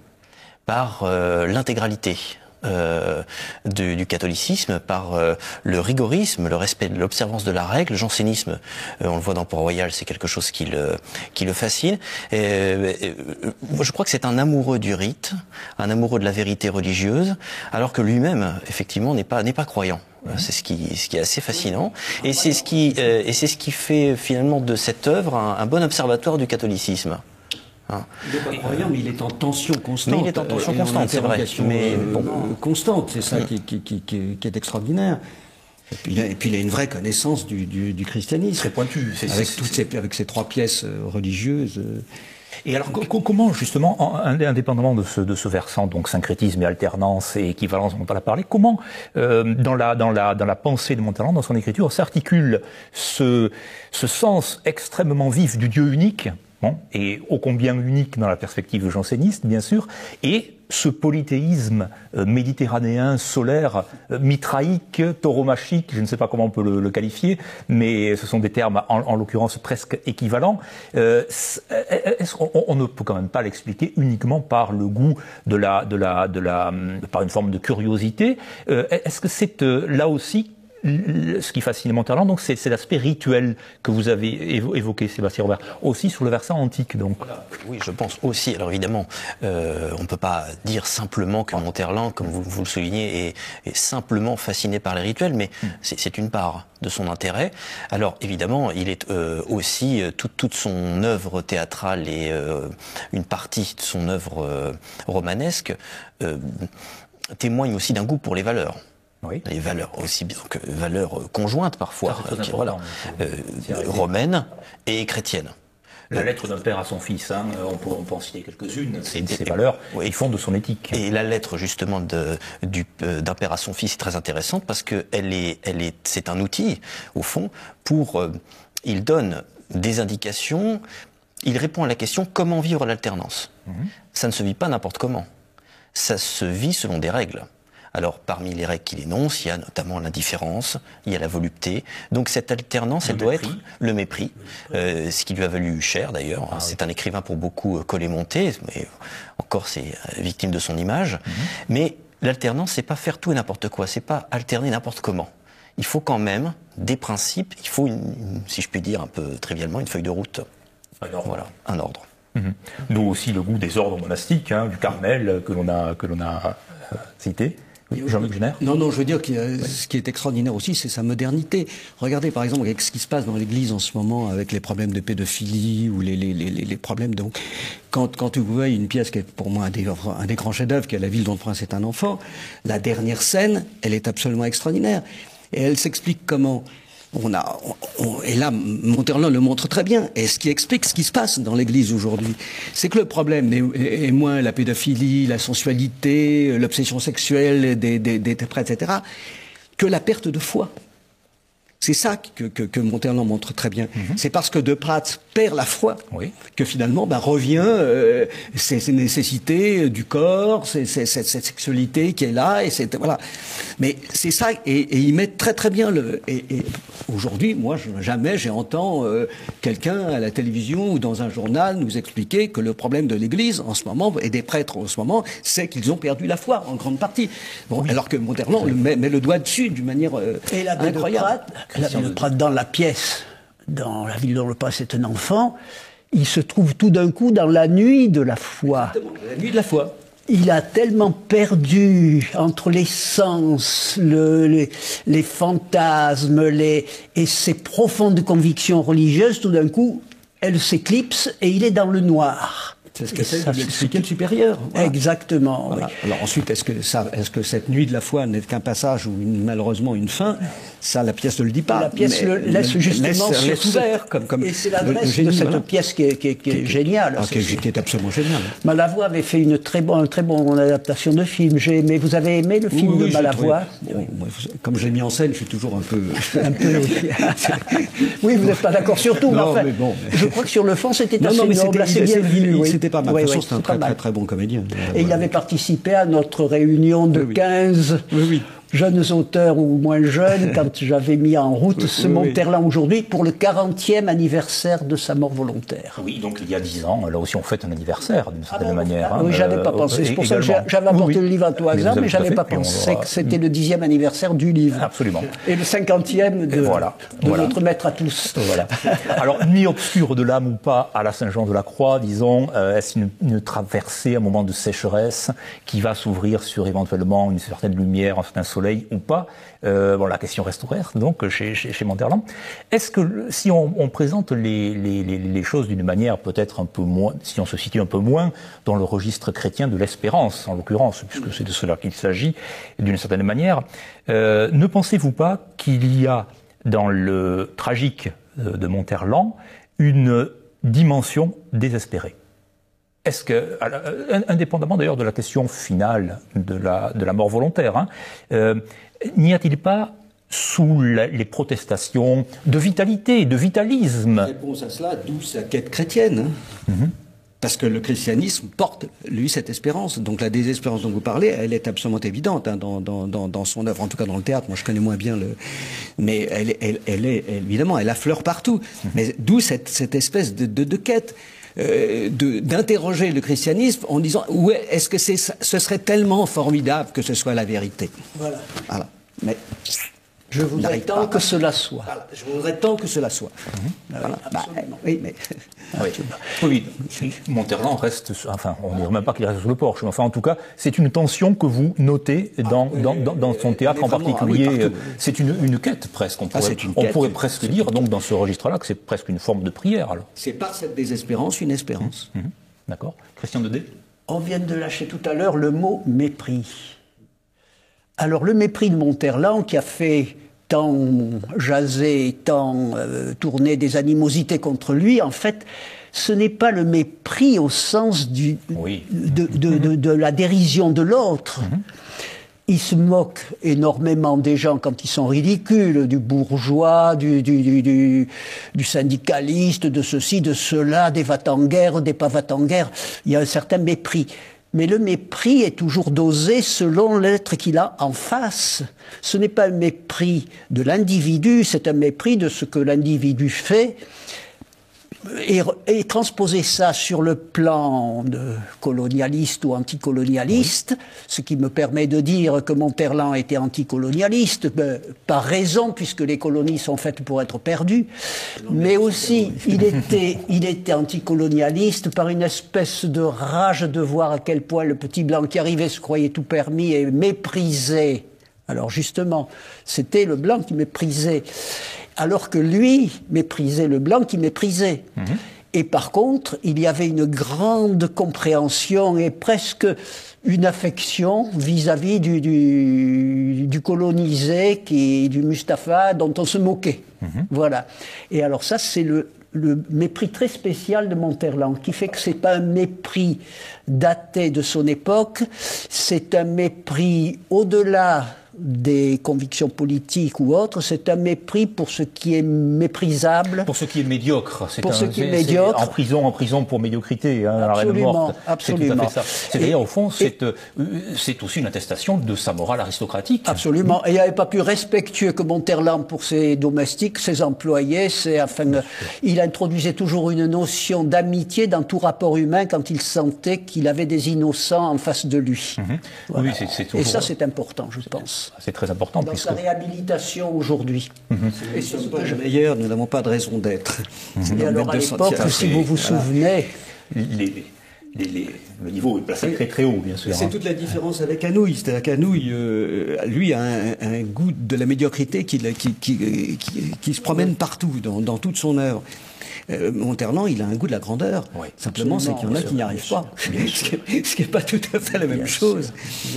par euh, l'intégralité euh, du, du, catholicisme, par euh, le rigorisme, le respect de l'observance de la règle. Le jansénisme, euh, on le voit dans Port-Royal, c'est quelque chose qui le, qui le fascine. Et, je crois que c'est un amoureux du rite, un amoureux de la vérité religieuse, alors que lui-même, effectivement, n'est pas, n'est pas croyant. C'est ce qui, ce qui est assez fascinant, et c'est ce qui, et c'est ce qui fait finalement de cette œuvre un, un bon observatoire du catholicisme. Hein. Il n'est pas croyant, mais il est en tension constante. Mais il est en tension constante, c'est vrai. Mais bon. constante, c'est ça qui, qui, qui, qui, est extraordinaire. Et puis, et puis, il a une vraie connaissance du, du, du christianisme. Très pointu. Avec, toutes ces, avec ces trois pièces religieuses. Et alors, comment justement, indépendamment de ce, de ce versant, donc syncrétisme et alternance et équivalence dont on a parlé, comment euh, dans, la, dans, la, dans la pensée de Montalent, dans son écriture, s'articule ce, ce sens extrêmement vif du Dieu unique et ô combien unique dans la perspective janséniste, bien sûr, et ce polythéisme euh, méditerranéen, solaire, euh, mitraïque, tauromachique, je ne sais pas comment on peut le, qualifier, mais ce sont des termes en, l'occurrence presque équivalents. Euh, on, ne peut quand même pas l'expliquer uniquement par le goût de la, de la, de la, par une forme de curiosité. Est-ce que c'est là aussi ce qui fascine Monterland, donc c'est l'aspect rituel que vous avez évoqué, Sébastien Robert, aussi sur le versant antique. Donc. Oui, je pense aussi. Alors évidemment, euh, on ne peut pas dire simplement que Monterland, comme vous, vous le soulignez, est, est, simplement fasciné par les rituels, mais hmm. c'est une part de son intérêt. Alors évidemment, il est euh, aussi euh, toute, toute son œuvre théâtrale et euh, une partie de son œuvre euh, romanesque euh, témoigne aussi d'un goût pour les valeurs. Oui. Les valeurs aussi bien que valeurs conjointes parfois, euh, voilà, euh, romaines et chrétiennes. La lettre d'un père à son fils, hein, on, peut, on, peut, en citer quelques-unes, c'est ces valeurs oui. font de son éthique. Et la lettre justement euh, d'un père à son fils est très intéressante parce que elle est, elle est, c'est un outil au fond pour, euh, il donne des indications, il répond à la question comment vivre l'alternance? -hmm. Ça ne se vit pas n'importe comment, ça se vit selon des règles. Alors, parmi les règles qu'il énonce, il y a notamment l'indifférence, il y a la volupté. Donc, cette alternance, le elle doit être le mépris, euh, ce qui lui a valu cher d'ailleurs. Ah, c'est oui. un écrivain pour beaucoup euh, collé-monté, mais encore c'est euh, victime de son image. Mhm. Mm -hmm. Mais l'alternance, c'est pas faire tout et n'importe quoi, c'est pas alterner n'importe comment. Il faut quand même des principes, il faut, une, une, si je puis dire un peu trivialement, une feuille de route. Un ordre. Voilà, un ordre. Mm -hmm. D'où aussi le goût des ordres monastiques, hein, du Carmel que l'on a, que l'on a cité. Oui, Génère Non, non, je veux dire que oui. ce qui est extraordinaire aussi, c'est sa modernité. Regardez par exemple avec ce qui se passe dans l'Église en ce moment avec les problèmes de pédophilie ou les, les, les, les problèmes. Donc, quand, quand vous voyez une pièce qui est pour moi un des, un des grands chefs-d'œuvre, qui est La ville dont le prince est un enfant, la dernière scène, elle est absolument extraordinaire. Et elle s'explique comment on a, on, et là, Monterland le montre très bien. Et ce qui explique ce qui se passe dans l'Église aujourd'hui, c'est que le problème est, est, moins la pédophilie, la sensualité, l'obsession sexuelle des, des, des prêtres, etc., que la perte de foi. C'est ça que, que, que, Monterland montre très bien. Mm -hmm. C'est parce que De Prats perd la foi oui. que finalement ben, revient euh, ces, ces, nécessités du corps, ces, ces, cette, cette, sexualité qui est là, et c'est voilà. Mais c'est ça, et, et, il met très très bien le. Et, et aujourd'hui, moi, jamais j'entends euh, quelqu'un à la télévision ou dans un journal nous expliquer que le problème de l'Église en ce moment et des prêtres en ce moment, c'est qu'ils ont perdu la foi en grande partie. Bon, oui. alors que Monterland oui. met, met, le doigt dessus d'une manière euh, et la incroyable. La Prat dans la pièce, dans La ville dont le prince est un enfant, il se trouve tout d'un coup dans la nuit de la foi. Exactement, la nuit de la foi. Il a tellement perdu entre les sens, le, les, les, fantasmes les, et ses profondes convictions religieuses, tout d'un coup, elles s'éclipsent et il est dans le noir. C'est ce que c'est le supérieur. Voilà. Exactement. Voilà. Oui. Alors ensuite, est-ce que, ça, est -ce que cette nuit de la foi n'est qu'un passage ou une, malheureusement une fin? Ça, la pièce ne le dit pas. La pièce le laisse justement laisse, laisse ouvert. Comme, comme et c'est l'adresse de cette voilà. pièce qui est, qui est, qui est qui, géniale. Ah, qui, est, qui, est, absolument géniale. Malavoie avait fait une très, bon, une très bonne adaptation de film. J'ai aimé. Vous avez aimé le film oui, de Malavoie bon, Comme j'ai mis en scène, je suis toujours un peu... un peu oui, vous n'êtes pas d'accord sur tout. Non, mais, mais bon. Je crois que sur le fond, c'était assez noble, assez bien vu. C'était pas mal. Oui, c'est un très, très, très bon comédien. Et il avait participé à notre réunion de oui, oui. 15 oui, oui. Jeunes auteurs ou moins jeunes quand j'avais mis en route ce Monterland aujourd'hui pour le 40e anniversaire de sa mort volontaire. Oui, donc il y a 10 ans, là aussi on fête un anniversaire d'une certaine manière. Hein, oui, j'avais pas pensé. C'est pour ça que j'avais apporté le livre à toi, mais j'avais pas pensé que c'était le 10e anniversaire du livre. Absolument. Et le 50e de, voilà, de notre maître à tous. Voilà. Alors, nuit obscure de l'âme ou pas à la Saint-Jean de la Croix, disons, euh, est-ce une, une, traversée, un moment de sécheresse qui va s'ouvrir sur éventuellement une certaine lumière, un certain soleil ou pas euh, Bon, la question reste donc, chez, chez. Est-ce que, si on, présente les, choses d'une manière peut-être un peu moins, si on se situe un peu moins dans le registre chrétien de l'espérance, en l'occurrence, puisque c'est de cela qu'il s'agit, d'une certaine manière, euh, ne pensez-vous pas qu'il y a dans le tragique de Monterland une dimension désespérée? Est-ce que, euh, indépendamment d'ailleurs de la question finale de la, de la mort volontaire, hein, euh, n'y a-t-il pas sous la, les protestations de vitalité, de vitalisme? Réponse à cela, d'où sa quête chrétienne. Hein. Mm -hmm. Parce que le christianisme porte, lui, cette espérance. Donc la désespérance dont vous parlez, elle est absolument évidente hein, dans, dans, dans, dans, son œuvre, en tout cas dans le théâtre. Moi, je connais moins bien le... Mais elle, elle, elle est, évidemment, elle affleure partout. Mmh. Mais d'où cette, cette espèce de, de, de quête? Euh, d'interroger le christianisme en disant où est-ce que ce serait tellement formidable que ce soit la vérité? Voilà. voilà. Mais je voudrais tant que cela soit. Voilà. Je voudrais tant que cela soit. Mmh. Voilà. Bah, oui, mais. Oui. oui, Monterland reste, enfin, on ne dirait même pas qu'il reste sous le porche, mais enfin, en tout cas, c'est une tension que vous notez dans, ah, dans, dans, dans, son théâtre en particulier. Ah, oui, c'est une, une, quête presque. On pourrait, ah, on quête, pourrait presque dire, donc, dans ce registre-là, que c'est presque une forme de prière. Alors. C'est par cette désespérance une espérance. Mmh. Mmh. D'accord. Christian Dedé On vient de lâcher tout à l'heure le mot mépris. Alors, le mépris de Monterland qui a fait tant jasé, tant euh, tourné des animosités contre lui, en fait, ce n'est pas le mépris au sens du, oui. de, de, de, de, la dérision de l'autre. Mm -hmm. Il se moque énormément des gens quand ils sont ridicules, du bourgeois, du, du, du, du syndicaliste, de ceci, de cela, des va-t-en-guerre, des pas va-t-en-guerre. Il y a un certain mépris. Mais le mépris est toujours dosé selon l'être qu'il a en face. Ce n'est pas un mépris de l'individu, c'est un mépris de ce que l'individu fait. Et, et, transposer ça sur le plan de colonialiste ou anticolonialiste, oui. ce qui me permet de dire que Monterland était anticolonialiste, ben, par raison, puisque les colonies sont faites pour être perdues, mais aussi il était, il était anticolonialiste par une espèce de rage de voir à quel point le petit blanc qui arrivait se croyait tout permis et méprisait. Alors justement, c'était le blanc qui méprisait alors que lui méprisait le blanc qui méprisait. Mmh. Et par contre, il y avait une grande compréhension et presque une affection vis-à-vis -vis du, du, du, colonisé, qui, du Mustapha, dont on se moquait. Mmh. Voilà. Et alors ça, c'est le, le, mépris très spécial de Monterland, qui fait que c'est pas un mépris daté de son époque, c'est un mépris au-delà des convictions politiques ou autres, c'est un mépris pour ce qui est méprisable. Pour ce qui est médiocre. Pour un, ce qui est, est médiocre. En prison, en prison pour médiocrité, hein, absolument, la reine morte. Absolument. C'est-à-dire, au fond, c'est euh, aussi une attestation de sa morale aristocratique. Absolument. Et il n'y avait pas plus respectueux que Monterland pour ses domestiques, ses employés. C'est, enfin, il introduisait toujours une notion d'amitié dans tout rapport humain quand il sentait qu'il avait des innocents en face de lui. Voilà. oui, c'est toujours... Et ça, c'est important, je pense. C'est très important. Dans puisque... sa réhabilitation aujourd'hui. Mm -hmm. Et si nous n'avons pas de raison d'être. Mm -hmm. Et alors à l'époque, si vous vous voilà. souvenez... Les, les, les, le niveau est placé très très haut, bien sûr. C'est hein. toute la différence avec Anouilh. C'est-à-dire qu'Anouilh, euh, lui, a un, un, goût de la médiocrité qui, qui, qui, qui se promène partout, dans, dans toute son œuvre. Euh, Monterland, il a un goût de la grandeur. Oui, Simplement, c'est qu'il y en a qui n'y arrivent pas. Ce qui n'est pas tout à fait la même chose.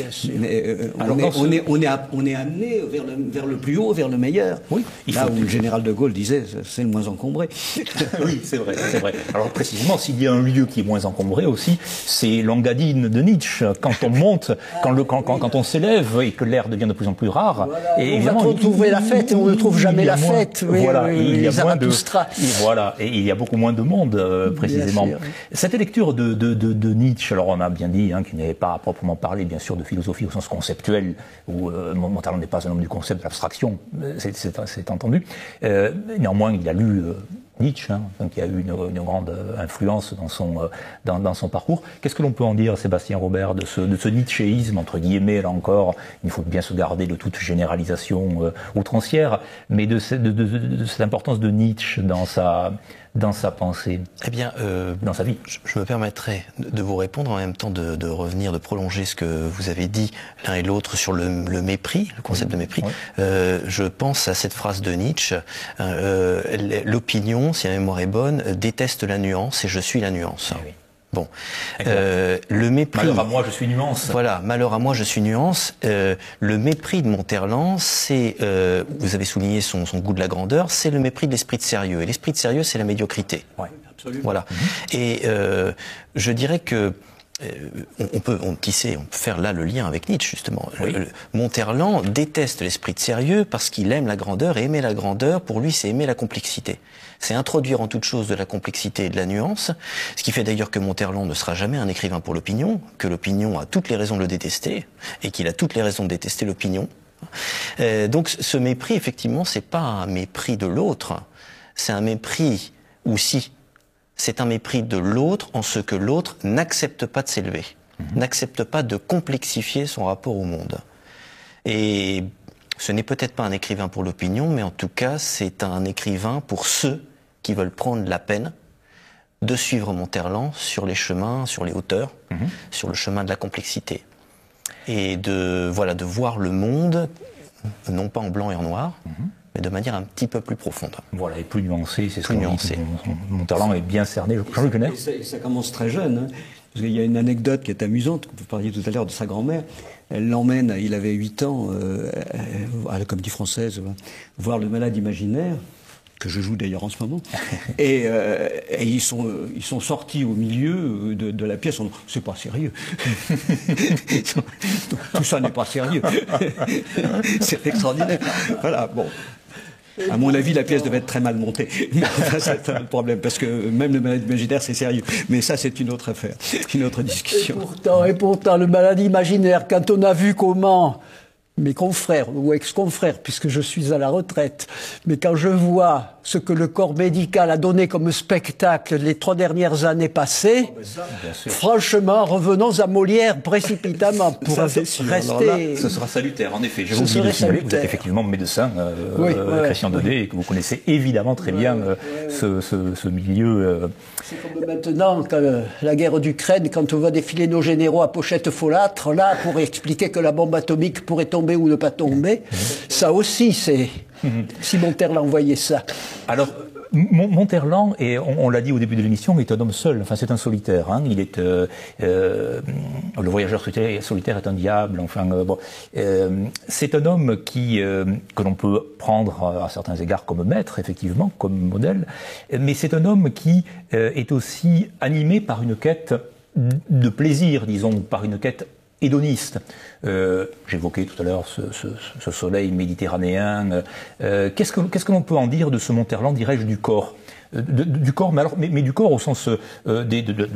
Sûr. Mais euh, on, est, on, est, on, est, on, est, amené vers le, vers le, plus haut, vers le meilleur. Oui, il Là où le général de Gaulle disait, c'est le moins encombré. oui, c'est vrai, c'est vrai. Alors précisément, s'il y a un lieu qui est moins encombré aussi, c'est l'Engadine de Nietzsche. Quand on monte, quand, le, quand, quand, quand on s'élève et que l'air devient de plus en plus rare. Voilà, et on va trouver la fête et on ne trouve jamais la fête. Voilà, il y a moins de. Et voilà, et il y a beaucoup moins de monde, euh, précisément. Cette lecture de, de, de, de, Nietzsche, alors on a bien dit hein, qu'il n'est pas à proprement parler, bien sûr, de philosophie au sens conceptuel, où euh, Montalon n'est pas un homme du concept, de l'abstraction, c'est entendu. Euh, néanmoins, il a lu euh, Nietzsche, hein, qui a eu une, une, grande influence dans son, euh, dans, dans son parcours. Qu'est-ce que l'on peut en dire, Sébastien Robert, de ce, de ce Nietzschéisme, entre guillemets, là encore? Il faut bien se garder de toute généralisation euh, outrancière, mais de, de, de, cette importance de Nietzsche dans sa, dans sa pensée Eh bien, euh, dans sa vie. Je, je, me permettrai de vous répondre en même temps de, de, revenir, de prolonger ce que vous avez dit l'un et l'autre sur le, le, mépris, le concept oui. de mépris. Oui. Euh, je pense à cette phrase de Nietzsche euh, l'opinion, si la mémoire est bonne, déteste la nuance et je suis la nuance. Oui. Bon, euh, le mépris. Malheur à moi, je suis nuance. Voilà, malheur à moi, je suis nuance. Euh, le mépris de Monterland, c'est, euh, vous avez souligné son, son, goût de la grandeur, c'est le mépris de l'esprit de sérieux. Et l'esprit de sérieux, c'est la médiocrité. Ouais, absolument. Voilà. Mm -hmm. Et je dirais que on peut, on, qui sait, on peut faire là le lien avec Nietzsche justement. Oui. Monterland déteste l'esprit de sérieux parce qu'il aime la grandeur et aimer la grandeur, pour lui, c'est aimer la complexité. C'est introduire en toute chose de la complexité et de la nuance, ce qui fait d'ailleurs que Monterland ne sera jamais un écrivain pour l'opinion, que l'opinion a toutes les raisons de le détester et qu'il a toutes les raisons de détester l'opinion. Euh, donc ce mépris, effectivement, c'est pas un mépris de l'autre, c'est un mépris aussi c'est un mépris de l'autre en ce que l'autre n'accepte pas de s'élever, mmh. n'accepte pas de complexifier son rapport au monde. Et ce n'est peut-être pas un écrivain pour l'opinion, mais en tout cas, c'est un écrivain pour ceux qui veulent prendre la peine de suivre Monterland sur les chemins, sur les hauteurs, mmh. sur le chemin de la complexité. Et de, voilà, de voir le monde, non pas en blanc et en noir, mmh mais de manière un petit peu plus profonde. Voilà, et plus nuancée, c'est ce plus nuancé. Mon talent est bien cerné. Jean-Luc et, ça, ça commence très jeune. Hein, parce qu'il y a une anecdote qui est amusante. Vous parliez tout à l'heure de sa grand-mère. Elle l'emmène, il avait 8 ans, euh, à la Comédie Française, voir le malade imaginaire que je joue d'ailleurs en ce moment. et, euh, et, ils, sont, ils sont sortis au milieu de, de la pièce. C'est pas sérieux. Tout ça n'est pas sérieux. C'est extraordinaire. Voilà, bon. À mon avis, la pièce devait être très mal montée. c'est un problème, parce que même le malade imaginaire, c'est sérieux. Mais ça, c'est une autre affaire, une autre discussion. Et pourtant, et pourtant, le malade imaginaire, quand on a vu comment mes confrères ou ex-confrères, puisque je suis à la retraite, mais quand je vois ce que le corps médical a donné comme spectacle les trois dernières années passées, oh, ça, franchement, revenons à Molière précipitamment pour ça, rester. Là, ce sera salutaire, en effet. Je vous le signaler, vous êtes effectivement médecin, euh, oui, euh, ouais, Christian Daudet, et que vous connaissez évidemment très bien euh, ce, ce, ce, milieu. C'est comme maintenant, quand, la guerre d'Ukraine, quand on voit défiler nos généraux à pochette folâtre, là, pour expliquer que la bombe atomique pourrait tomber ou ne pas tomber, ça aussi, c'est. Si Monterland voyait ça. Alors, Monterland, on, l'a dit au début de l'émission, est un homme seul. Enfin, c'est un solitaire. Hein. Il est euh, euh, le voyageur solitaire, solitaire, est un diable. Enfin, euh, bon, c'est un homme qui que l'on peut prendre à certains égards comme maître, effectivement, comme modèle. Mais c'est un homme qui est aussi animé par une quête de plaisir, disons, par une quête hédoniste. Euh, J'évoquais tout à l'heure ce, soleil méditerranéen. Euh, Qu'est-ce que l'on peut en dire de ce Monterland, dirais-je, du corps? De, du corps, mais, alors, mais, du corps au sens euh, de,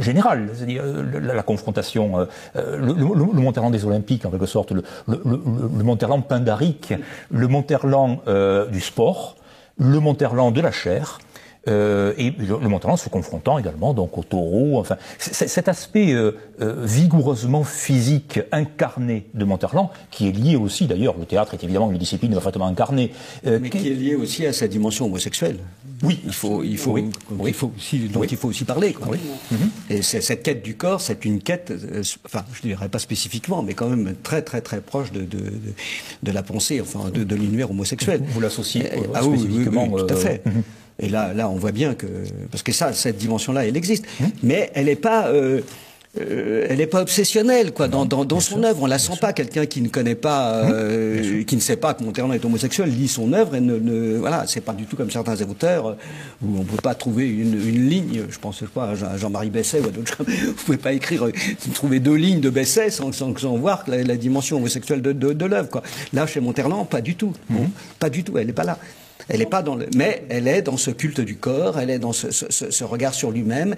général, c'est-à-dire la, confrontation, le, le, le, Monterland des Olympiques en quelque sorte, le, le Monterland pindarique, le Monterland du sport, le Monterland de la chair, euh, et le, le se confrontant également donc au taureau. Enfin, cet aspect euh, euh, vigoureusement physique incarné de Monterland, qui est lié aussi d'ailleurs, le théâtre est évidemment une discipline parfaitement incarnée, mais qui... est lié aussi à sa dimension homosexuelle. Oui, il faut, il faut, oui. il faut aussi, dont oui. il faut aussi parler. Quoi. Oui. Et cette quête du corps, c'est une quête, euh, enfin, je dirais pas spécifiquement, mais quand même très, très, très proche de, de, de, de la pensée, enfin, de, de l'univers homosexuel. Vous l'associez euh, ah, spécifiquement oui, tout à fait. Et là, là, on voit bien que parce que ça, cette dimension-là, elle existe, mmh. mais elle n'est pas. Euh, euh, elle n'est pas obsessionnelle quoi dans, dans, dans son œuvre. On la sent pas quelqu'un qui ne connaît pas euh, qui ne sait pas que Monterland est homosexuel lit son œuvre et ne, ne voilà c'est pas du tout comme certains auteurs où on peut pas trouver une, une ligne. Je pense pas à Jean-Marie Besset ou à d'autres vous pouvez pas écrire trouver deux lignes de Besset sans, sans, sans voir la, la, dimension homosexuelle de, de, de l'œuvre quoi. Là chez Monterland pas du tout. Pas du tout elle n'est pas là Elle n'est pas dans le, mais elle est dans ce culte du corps, elle est dans ce, ce, ce regard sur lui-même,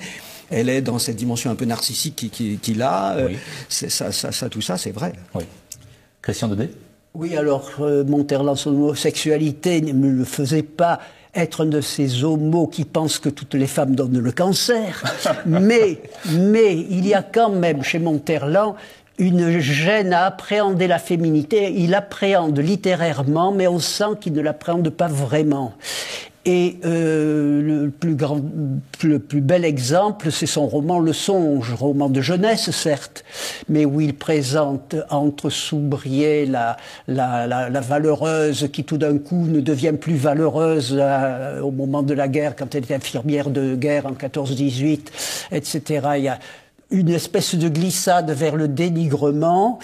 elle est dans cette dimension un peu narcissique qu'il a. Oui. Ça, ça, ça, tout ça, c'est vrai. Oui. Christian Dedet Oui, alors euh, Monterland, son homosexualité ne le faisait pas être un de ces homos qui pensent que toutes les femmes donnent le cancer. mais, mais il y a quand même chez Monterland une gêne à appréhender la féminité. Il appréhende littérairement, mais on sent qu'il ne l'appréhende pas vraiment. Et euh, le, plus bel exemple, c'est son roman Le Songe, roman de jeunesse certes, mais où il présente entre Soubrier la, la, valeureuse qui tout d'un coup ne devient plus valeureuse euh, au moment de la guerre, quand elle était infirmière de guerre en 14-18, etc. Il y a une espèce de glissade vers le dénigrement,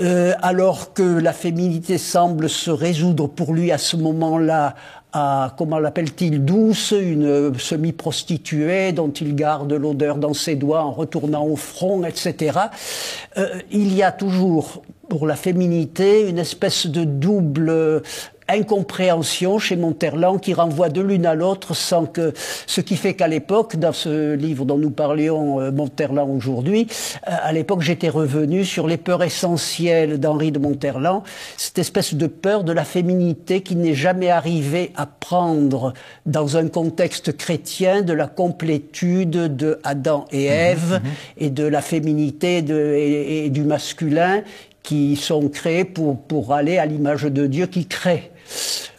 euh, alors que la féminité semble se résoudre pour lui à ce moment-là à, comment l'appelle-t-il, douce, une semi-prostituée dont il garde l'odeur dans ses doigts en retournant au front, etc. Euh, il y a toujours, pour la féminité, une espèce de double incompréhension chez Monterland qui renvoie de l'une à l'autre sans que ce qui fait qu'à l'époque dans ce livre dont nous parlions euh, Monterland aujourd'hui euh, à l'époque j'étais revenu sur les peurs essentielles d'Henri de Monterland cette espèce de peur de la féminité qui n'est jamais arrivée à prendre dans un contexte chrétien de la complétude de Adam et mhm, Ève mhm. et de la féminité de, et, et du masculin qui sont créés pour, pour aller à l'image de Dieu qui crée.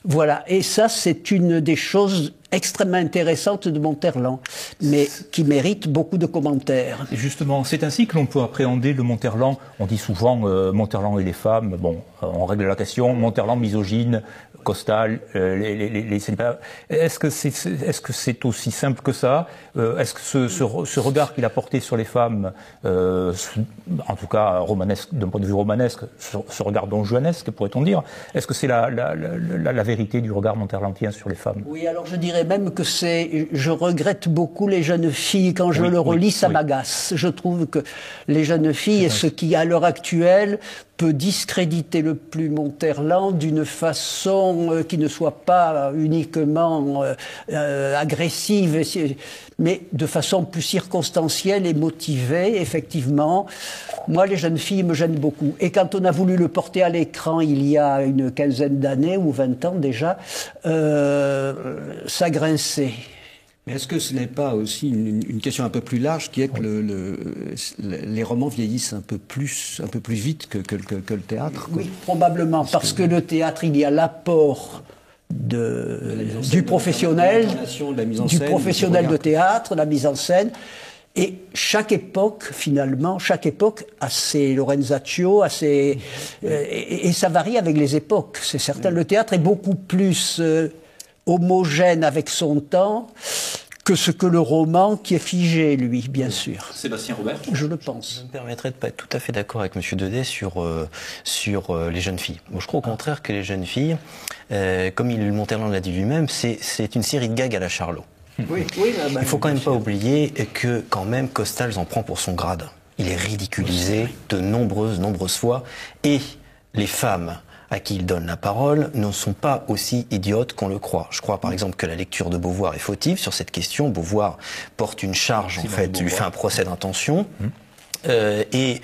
Voilà, et ça c'est une des choses extrêmement intéressantes de Monterland, mais qui mérite beaucoup de commentaires. justement, c'est ainsi que l'on peut appréhender le Monterland. On dit souvent euh, Monterland et les femmes. Bon, euh, on règle la question. Monterland misogyne, Costal, euh, les, les, les, Est-ce que c'est est-ce que c'est aussi simple que ça? Euh, Est-ce que ce, ce, ce regard qu'il a porté sur les femmes, en tout cas romanesque, d'un point de vue romanesque, ce, ce regard donjuanesque, pourrait-on dire, est-ce que c'est la, la, la, la, vérité du regard monterlantien sur les femmes? Oui, alors je dirais même que c'est. Je regrette beaucoup les jeunes filles quand je le relis, ça m'agace. Je trouve que les jeunes filles, ce qui à l'heure actuelle peut discréditer le plus Monterland d'une façon euh, qui ne soit pas uniquement euh, euh, agressive, mais de façon plus circonstancielle et motivée, effectivement. Moi, les jeunes filles me gênent beaucoup. Et quand on a voulu le porter à l'écran il y a une quinzaine d'années ou vingt ans déjà, ça grinçait. Mais est-ce que ce n'est pas aussi une, une, question un peu plus large qui est que le, le, les romans vieillissent un peu plus, un peu plus vite que, que, que, que le théâtre Oui, probablement, parce, parce que... le théâtre, il y a l'apport de, du professionnel, de du professionnel de théâtre, la mise en scène. Et chaque époque, finalement, chaque époque a ses Lorenzaccio, a ses, euh, et, et, ça varie avec les époques. C'est certain. Le théâtre est beaucoup plus euh, homogène avec son temps que ce que le roman qui est figé, lui, bien sûr. Sébastien Robert Je le pense. Je me permettrais de pas être tout à fait d'accord avec M. Dedet sur, euh, sur euh, les jeunes filles. Moi, je crois au contraire que les jeunes filles, euh, comme il, Monterland l'a dit lui-même, c'est une série de gags à la Charlot. Oui, oui, bah, il faut quand même pas oublier que quand même Costals en prend pour son grade. Il est ridiculisé de nombreuses, nombreuses fois. Et les femmes à qui il donne la parole ne sont pas aussi idiotes qu'on le croit. Je crois par exemple que la lecture de Beauvoir est fautive sur cette question. Beauvoir porte une charge, en fait, lui fait un procès d'intention. Mmh. Euh, et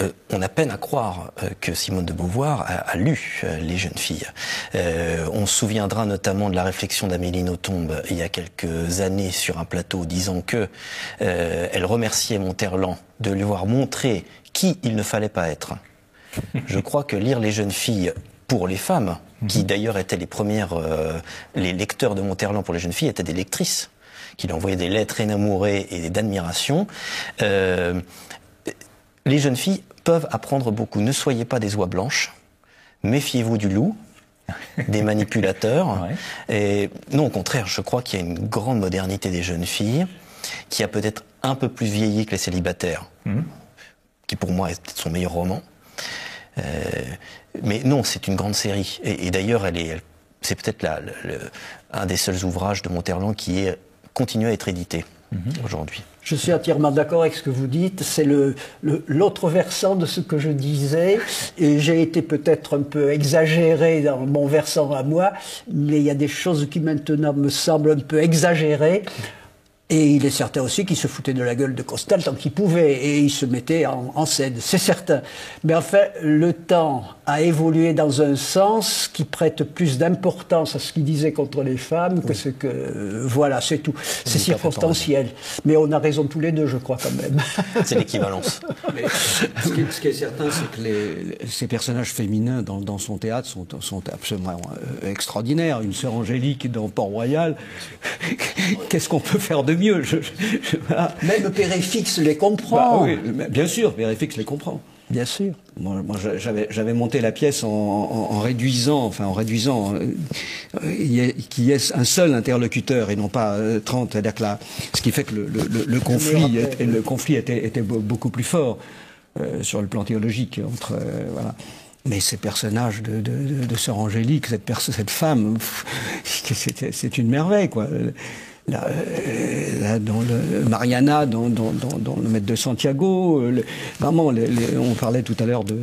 euh, on a peine à croire euh, que Simone de Beauvoir a, a lu euh, Les jeunes filles. Euh, on se souviendra notamment de la réflexion d'Amélie Nothomb il y a quelques années sur un plateau disant que elle remerciait Monterland de lui avoir montré qui il ne fallait pas être. Je crois que lire Les jeunes filles pour les femmes, qui mhm. d'ailleurs étaient les premières, euh, les lecteurs de Monterland pour les jeunes filles étaient des lectrices, qui lui envoyaient des lettres énamourées et d'admiration. Euh, les jeunes filles peuvent apprendre beaucoup. Ne soyez pas des oies blanches, méfiez-vous du loup, des manipulateurs. Ouais. Et non, au contraire, je crois qu'il y a une grande modernité des jeunes filles, qui a peut-être un peu plus vieilli que les célibataires, mmh. qui pour moi est peut-être son meilleur roman. Euh, mais non, c'est une grande série. Et, et d'ailleurs, elle est, elle, c'est peut-être le, un des seuls ouvrages de Monterland qui est continué à être édité. mhm. aujourd'hui. Je suis entièrement d'accord avec ce que vous dites. C'est l'autre le, versant de ce que je disais. Et j'ai été peut-être un peu exagéré dans mon versant à moi, mais il y a des choses qui maintenant me semblent un peu exagérées. Et il est certain aussi qu'il se foutait de la gueule de Costal tant qu'il pouvait, et il se mettait en, scène, c'est certain. Mais enfin, le temps a évolué dans un sens qui prête plus d'importance à ce qu'il disait contre les femmes que ce que... Euh, voilà, c'est tout. C'est circonstanciel. Mais on a raison tous les deux, je crois, quand même. C'est l'équivalence. ce, qui est certain, c'est que les, ces personnages féminins dans, dans son théâtre sont, sont absolument euh, extraordinaires. Une sœur Angélique dans Port-Royal, qu'est-ce qu'on peut faire de mieux. Je, Même Péréfix les comprend. Bah oui, bien sûr, Péréfix les comprend. Bien sûr. Moi, j'avais monté la pièce en, réduisant, enfin en réduisant, euh, qu'il y ait un seul interlocuteur et non pas 30. Euh, C'est-à-dire que là, ce qui fait que le, conflit, était, le conflit était, était, beaucoup plus fort euh, sur le plan théologique entre voilà. Mais ces personnages de, de, de, Sœur Angélique, cette, cette femme, c'est une merveille, quoi là, euh, dans le, Mariana, dans, dans, dans, le Maître de Santiago. Euh, vraiment, on parlait tout à l'heure de,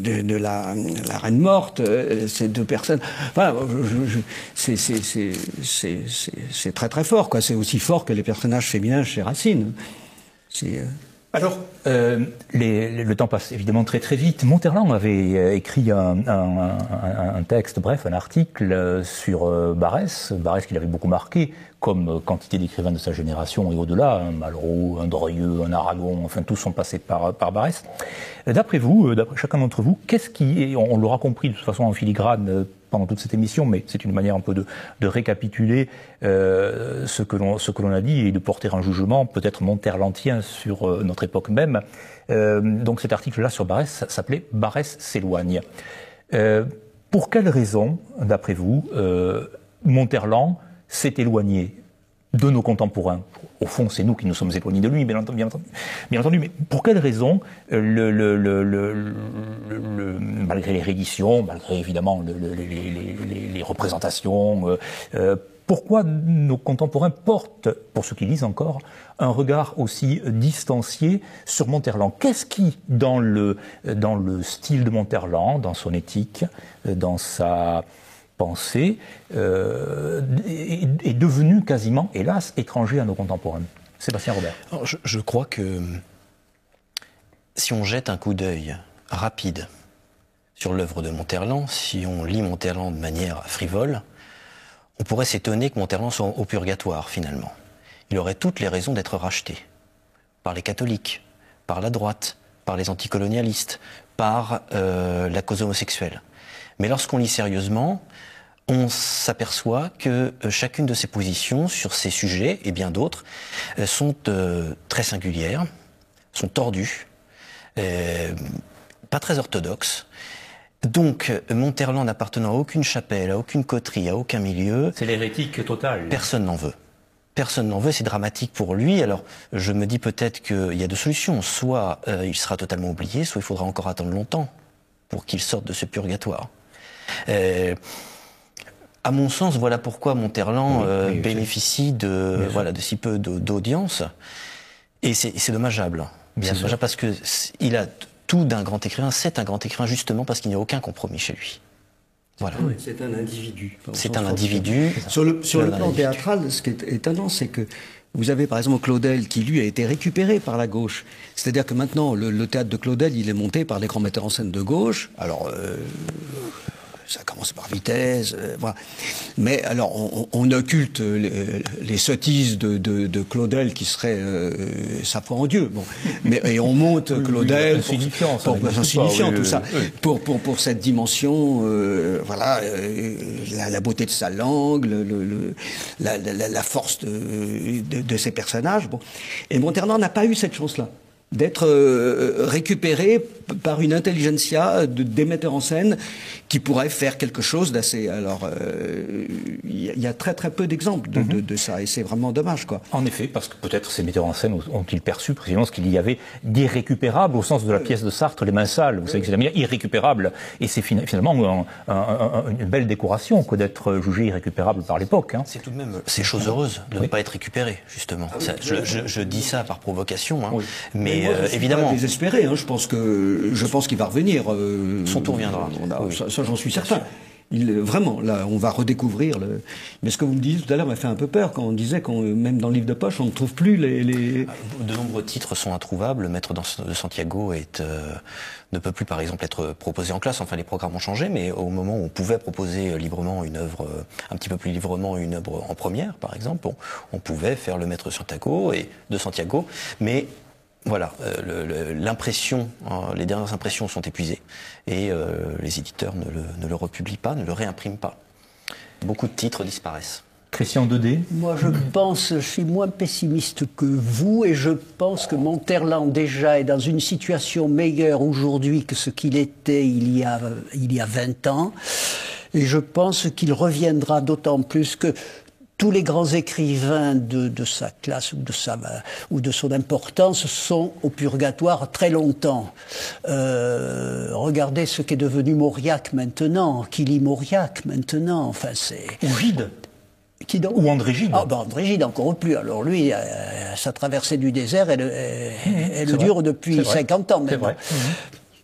de, de, la, la, Reine morte. Euh, ces deux personnes. Voilà, c'est très très fort. quoi. C'est aussi fort que les personnages féminins chez Racine. C'est alors, euh, le temps passe évidemment très très vite. Monterland avait euh, écrit un, texte, bref, un article euh, sur Barès, Barès qui avait beaucoup marqué, comme quantité d'écrivains de sa génération et au-delà, un Malraux, un Dorieux, un Aragon, enfin tous sont passés par, par Barès. D'après vous, d'après chacun d'entre vous, qu'est-ce qui, on, l'aura compris de toute façon en filigrane pendant toute cette émission, mais c'est une manière un peu de, récapituler euh, ce que l'on a dit et de porter un jugement peut-être monterlantien sur euh, notre époque même. Euh, donc cet article-là sur Barès s'appelait Barès s'éloigne. pour quelles raisons, d'après vous, Monterland s'est éloigné? De nos contemporains. Au fond, c'est nous qui nous sommes éloignés de lui, bien entendu. Bien entendu, mais pour quelles raisons, euh, le, malgré les rééditions, malgré évidemment les, représentations, euh, euh, pourquoi nos contemporains portent, pour ceux qui lisent encore, un regard aussi distancié sur Monterland? Qu'est-ce qui, dans le, dans le style de Monterland, dans son éthique, dans sa pensée euh, est, devenu quasiment, hélas, étranger à nos contemporains. Sébastien Robert. je, crois que si on jette un coup d'œil rapide sur l'œuvre de Monterland, si on lit Monterland de manière frivole, on pourrait s'étonner que Monterland soit au purgatoire finalement. Il aurait toutes les raisons d'être racheté par les catholiques, par la droite, par les anticolonialistes, par euh, la cause homosexuelle. Mais lorsqu'on lit sérieusement, on s'aperçoit que euh, chacune de ces positions sur ces sujets et bien d'autres euh, sont euh, très singulières, sont tordues, pas très orthodoxes. Donc, Monterland n'appartenant à aucune chapelle, à aucune coterie, à aucun milieu. C'est l'hérétique totale. Personne n'en veut. Personne n'en veut, c'est dramatique pour lui. Alors, je me dis peut-être qu'il y a deux solutions. Soit il sera totalement oublié, soit il faudra encore attendre longtemps pour qu'il sorte de ce purgatoire. À mon sens, voilà pourquoi Monterland euh, bénéficie de, voilà, de si peu d'audience. Et c'est dommageable. C'est dommageable parce que il a tout d'un grand écrivain. C'est un grand écrivain justement parce qu'il n'y a aucun compromis chez lui. Voilà. c'est un individu. C'est un individu. Sur le, sur le plan théâtral, ce qui est étonnant, c'est que vous avez par exemple Claudel qui lui a été récupéré par la gauche. C'est-à-dire que maintenant le, théâtre de Claudel il est monté par des grands metteurs en scène de gauche. Alors euh, ça commence par vitesse, euh, voilà. Mais alors, on, on occulte les, les, sottises de, de, de, Claudel qui serait euh, sa foi en Dieu. Bon, mais et on monte Claudel pour, pour, pour signifiant tout ça, pour, pour pour cette dimension, euh, voilà, euh, la, la, beauté de sa langue, le, le, la, la, la, force de, de, de, ses personnages. Bon, et Monterland n'a pas eu cette chance-là d'être euh, récupéré par une intelligentsia de, des metteurs en scène qui pourrait faire quelque chose d'assez. Alors, euh, il y, a très très peu d'exemples de, de, de, ça, et c'est vraiment dommage, quoi. En effet, parce que peut-être ces metteurs en scène ont-ils perçu précisément ce qu'il y avait d'irrécupérable au sens de la pièce de Sartre, les mains sales. Vous savez que c'est la manière irrécupérable, et c'est finalement un, un, une belle décoration que d'être jugé irrécupérable par l'époque. Hein. C'est tout de même ces choses heureuses de ne pas être récupéré, justement. Ah ça, je, je, je, dis ça par provocation, hein, mais, mais euh, évidemment. désespéré, hein, je pense que je pense qu'il va revenir. Euh, Son tour viendra. ça, ça j'en suis certain. Il, vraiment, là, on va redécouvrir le. Mais ce que vous me disiez tout à l'heure m'a fait un peu peur quand on disait qu'on, même dans le livre de poche, on ne trouve plus les, les... De nombreux titres sont introuvables. Le Maître de Santiago est, euh, ne peut plus, par exemple, être proposé en classe. Enfin, les programmes ont changé, mais au moment où on pouvait proposer librement une œuvre, euh, un petit peu plus librement une œuvre en première, par exemple, on, on pouvait faire le Maître Santiago et de Santiago, mais voilà, euh, l'impression, hein, les dernières impressions sont épuisées et euh, les éditeurs ne le, ne le, republient pas, ne le réimpriment pas. Beaucoup de titres disparaissent. Christian Dedé Moi, je pense, je suis moins pessimiste que vous et je pense que Monterland déjà est dans une situation meilleure aujourd'hui que ce qu'il était il y, a, il y a 20 ans. Et je pense qu'il reviendra d'autant plus que tous les grands écrivains de, de, sa classe ou de, sa, ou de son importance sont au purgatoire très longtemps. Euh, regardez ce qu'est devenu Mauriac maintenant, qui lit Mauriac maintenant? Enfin, c'est. Ou Gide. Qui donc? Ou André Gide. Ah, ben André Gide, encore plus. Alors lui, euh, sa traversée du désert, elle, elle, mmh, dure depuis 50 ans maintenant. Vrai. Mmh.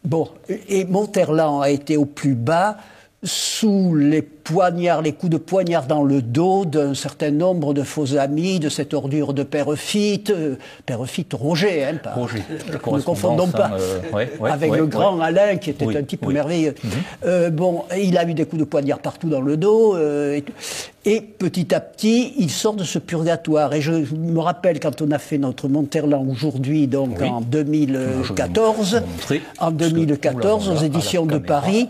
Bon, et Monterland a été au plus bas sous les poignards, les coups de poignard dans le dos d'un certain nombre de faux amis, de cette ordure de Père Fitte, euh, Père Fitte Roger, hein, pas, Roger. ne confondons pas, euh, ouais, ouais, avec ouais, le grand Alain qui était un type merveilleux. Mm -hmm. euh, bon, il a eu des coups de poignard partout dans le dos, euh, et, et, petit à petit, il sort de ce purgatoire. Et je me rappelle quand on a fait notre Monterland aujourd'hui, donc en 2014, en 2014, aux éditions de Paris,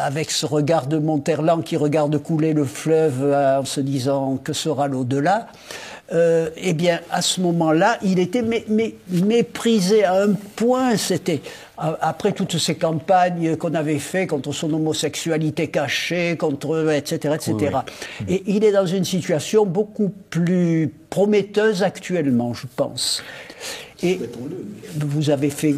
avec ce regard de Monterland qui regarde couler le fleuve en se disant que sera l'au-delà, euh, eh bien, à ce moment-là, il était mé mé méprisé à un point. C'était après toutes ces campagnes qu'on avait fait contre son homosexualité cachée, contre etc. etc. Oui, oui. Et il est dans une situation beaucoup plus prometteuse actuellement, je pense. Et vous avez fait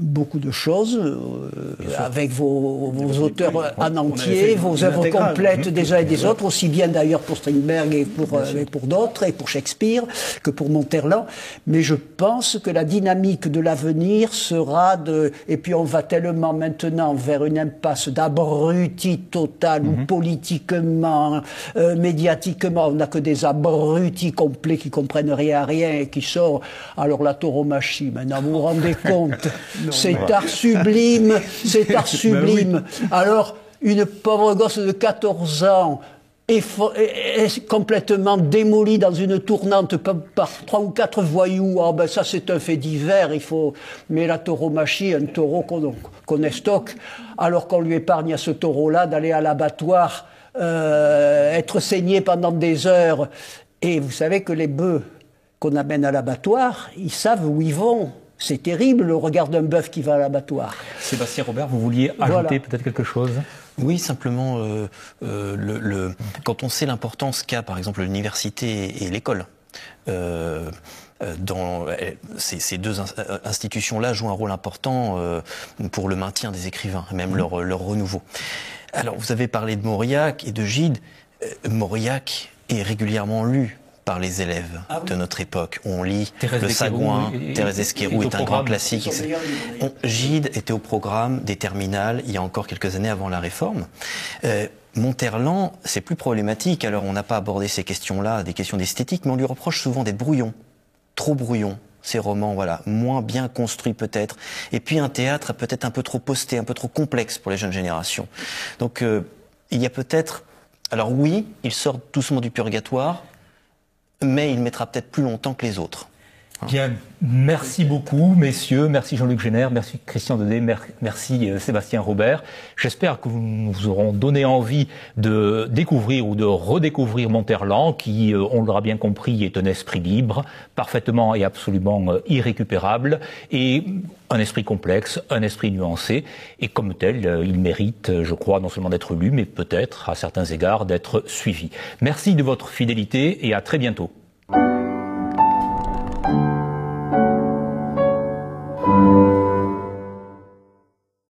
beaucoup de choses euh, avec vos, vos auteurs oui, en entier, vos œuvres complètes des uns et des autres, aussi bien d'ailleurs pour Strindberg et pour, euh, et pour d'autres, et pour Shakespeare que pour Monterland. Mais je pense que la dynamique de l'avenir sera de... Et puis on va tellement maintenant vers une impasse d'abrutis total, mm -hmm. où politiquement, euh, médiatiquement, on n'a que des abrutis complets qui comprennent rien à rien et qui sortent. Alors la tauromachie, maintenant, vous vous rendez compte c'est art sublime, c'est art sublime. Alors, une pauvre gosse de 14 ans est, complètement démolie dans une tournante par, trois ou quatre voyous. Oh ben ça c'est un fait divers, il faut. Mais la tauromachie, un taureau qu'on qu estoque, alors qu'on lui épargne à ce taureau-là d'aller à l'abattoir, euh, être saigné pendant des heures. Et vous savez que les bœufs qu'on amène à l'abattoir, ils savent où ils vont. C'est terrible le regard d'un bœuf qui va à l'abattoir. Sébastien Robert, vous vouliez ajouter voilà. peut-être quelque chose? Oui, simplement, euh, euh, le, le, quand on sait l'importance qu'a, par exemple, l'université et l'école, euh, dans ces, ces deux institutions-là jouent un rôle important pour le maintien des écrivains, même mmh. leur, leur, renouveau. Alors, vous avez parlé de Mauriac et de Gide. Mauriac est régulièrement lu par les élèves ah oui. de notre époque. On lit Thérèse Le Sagouin, Thérèse Esquerou est un grand classique. On, Gide était au programme des terminales il y a encore quelques années avant la réforme. Euh, Monterland, c'est plus problématique. Alors, on n'a pas abordé ces questions-là, des questions d'esthétique, mais on lui reproche souvent d'être brouillon, trop brouillon ces romans, voilà, moins bien construits peut-être. Et puis un théâtre peut-être un peu trop posté, un peu trop complexe pour les jeunes générations. Donc, euh, il y a peut-être... Alors oui, il sort doucement du purgatoire, mais il mettra peut-être plus longtemps que les autres. Bien, merci beaucoup, messieurs. Merci Jean-Luc Génère, merci Christian Dedet, merci euh, Sébastien Robert. J'espère que vous nous aurons donné envie de découvrir ou de redécouvrir Monterland, qui, euh, on l'aura bien compris, est un esprit libre, parfaitement et absolument euh, irrécupérable, et un esprit complexe, un esprit nuancé, et comme tel, il mérite, je crois, non seulement d'être lu, mais peut-être, à certains égards, d'être suivi. Merci de votre fidélité et à très bientôt.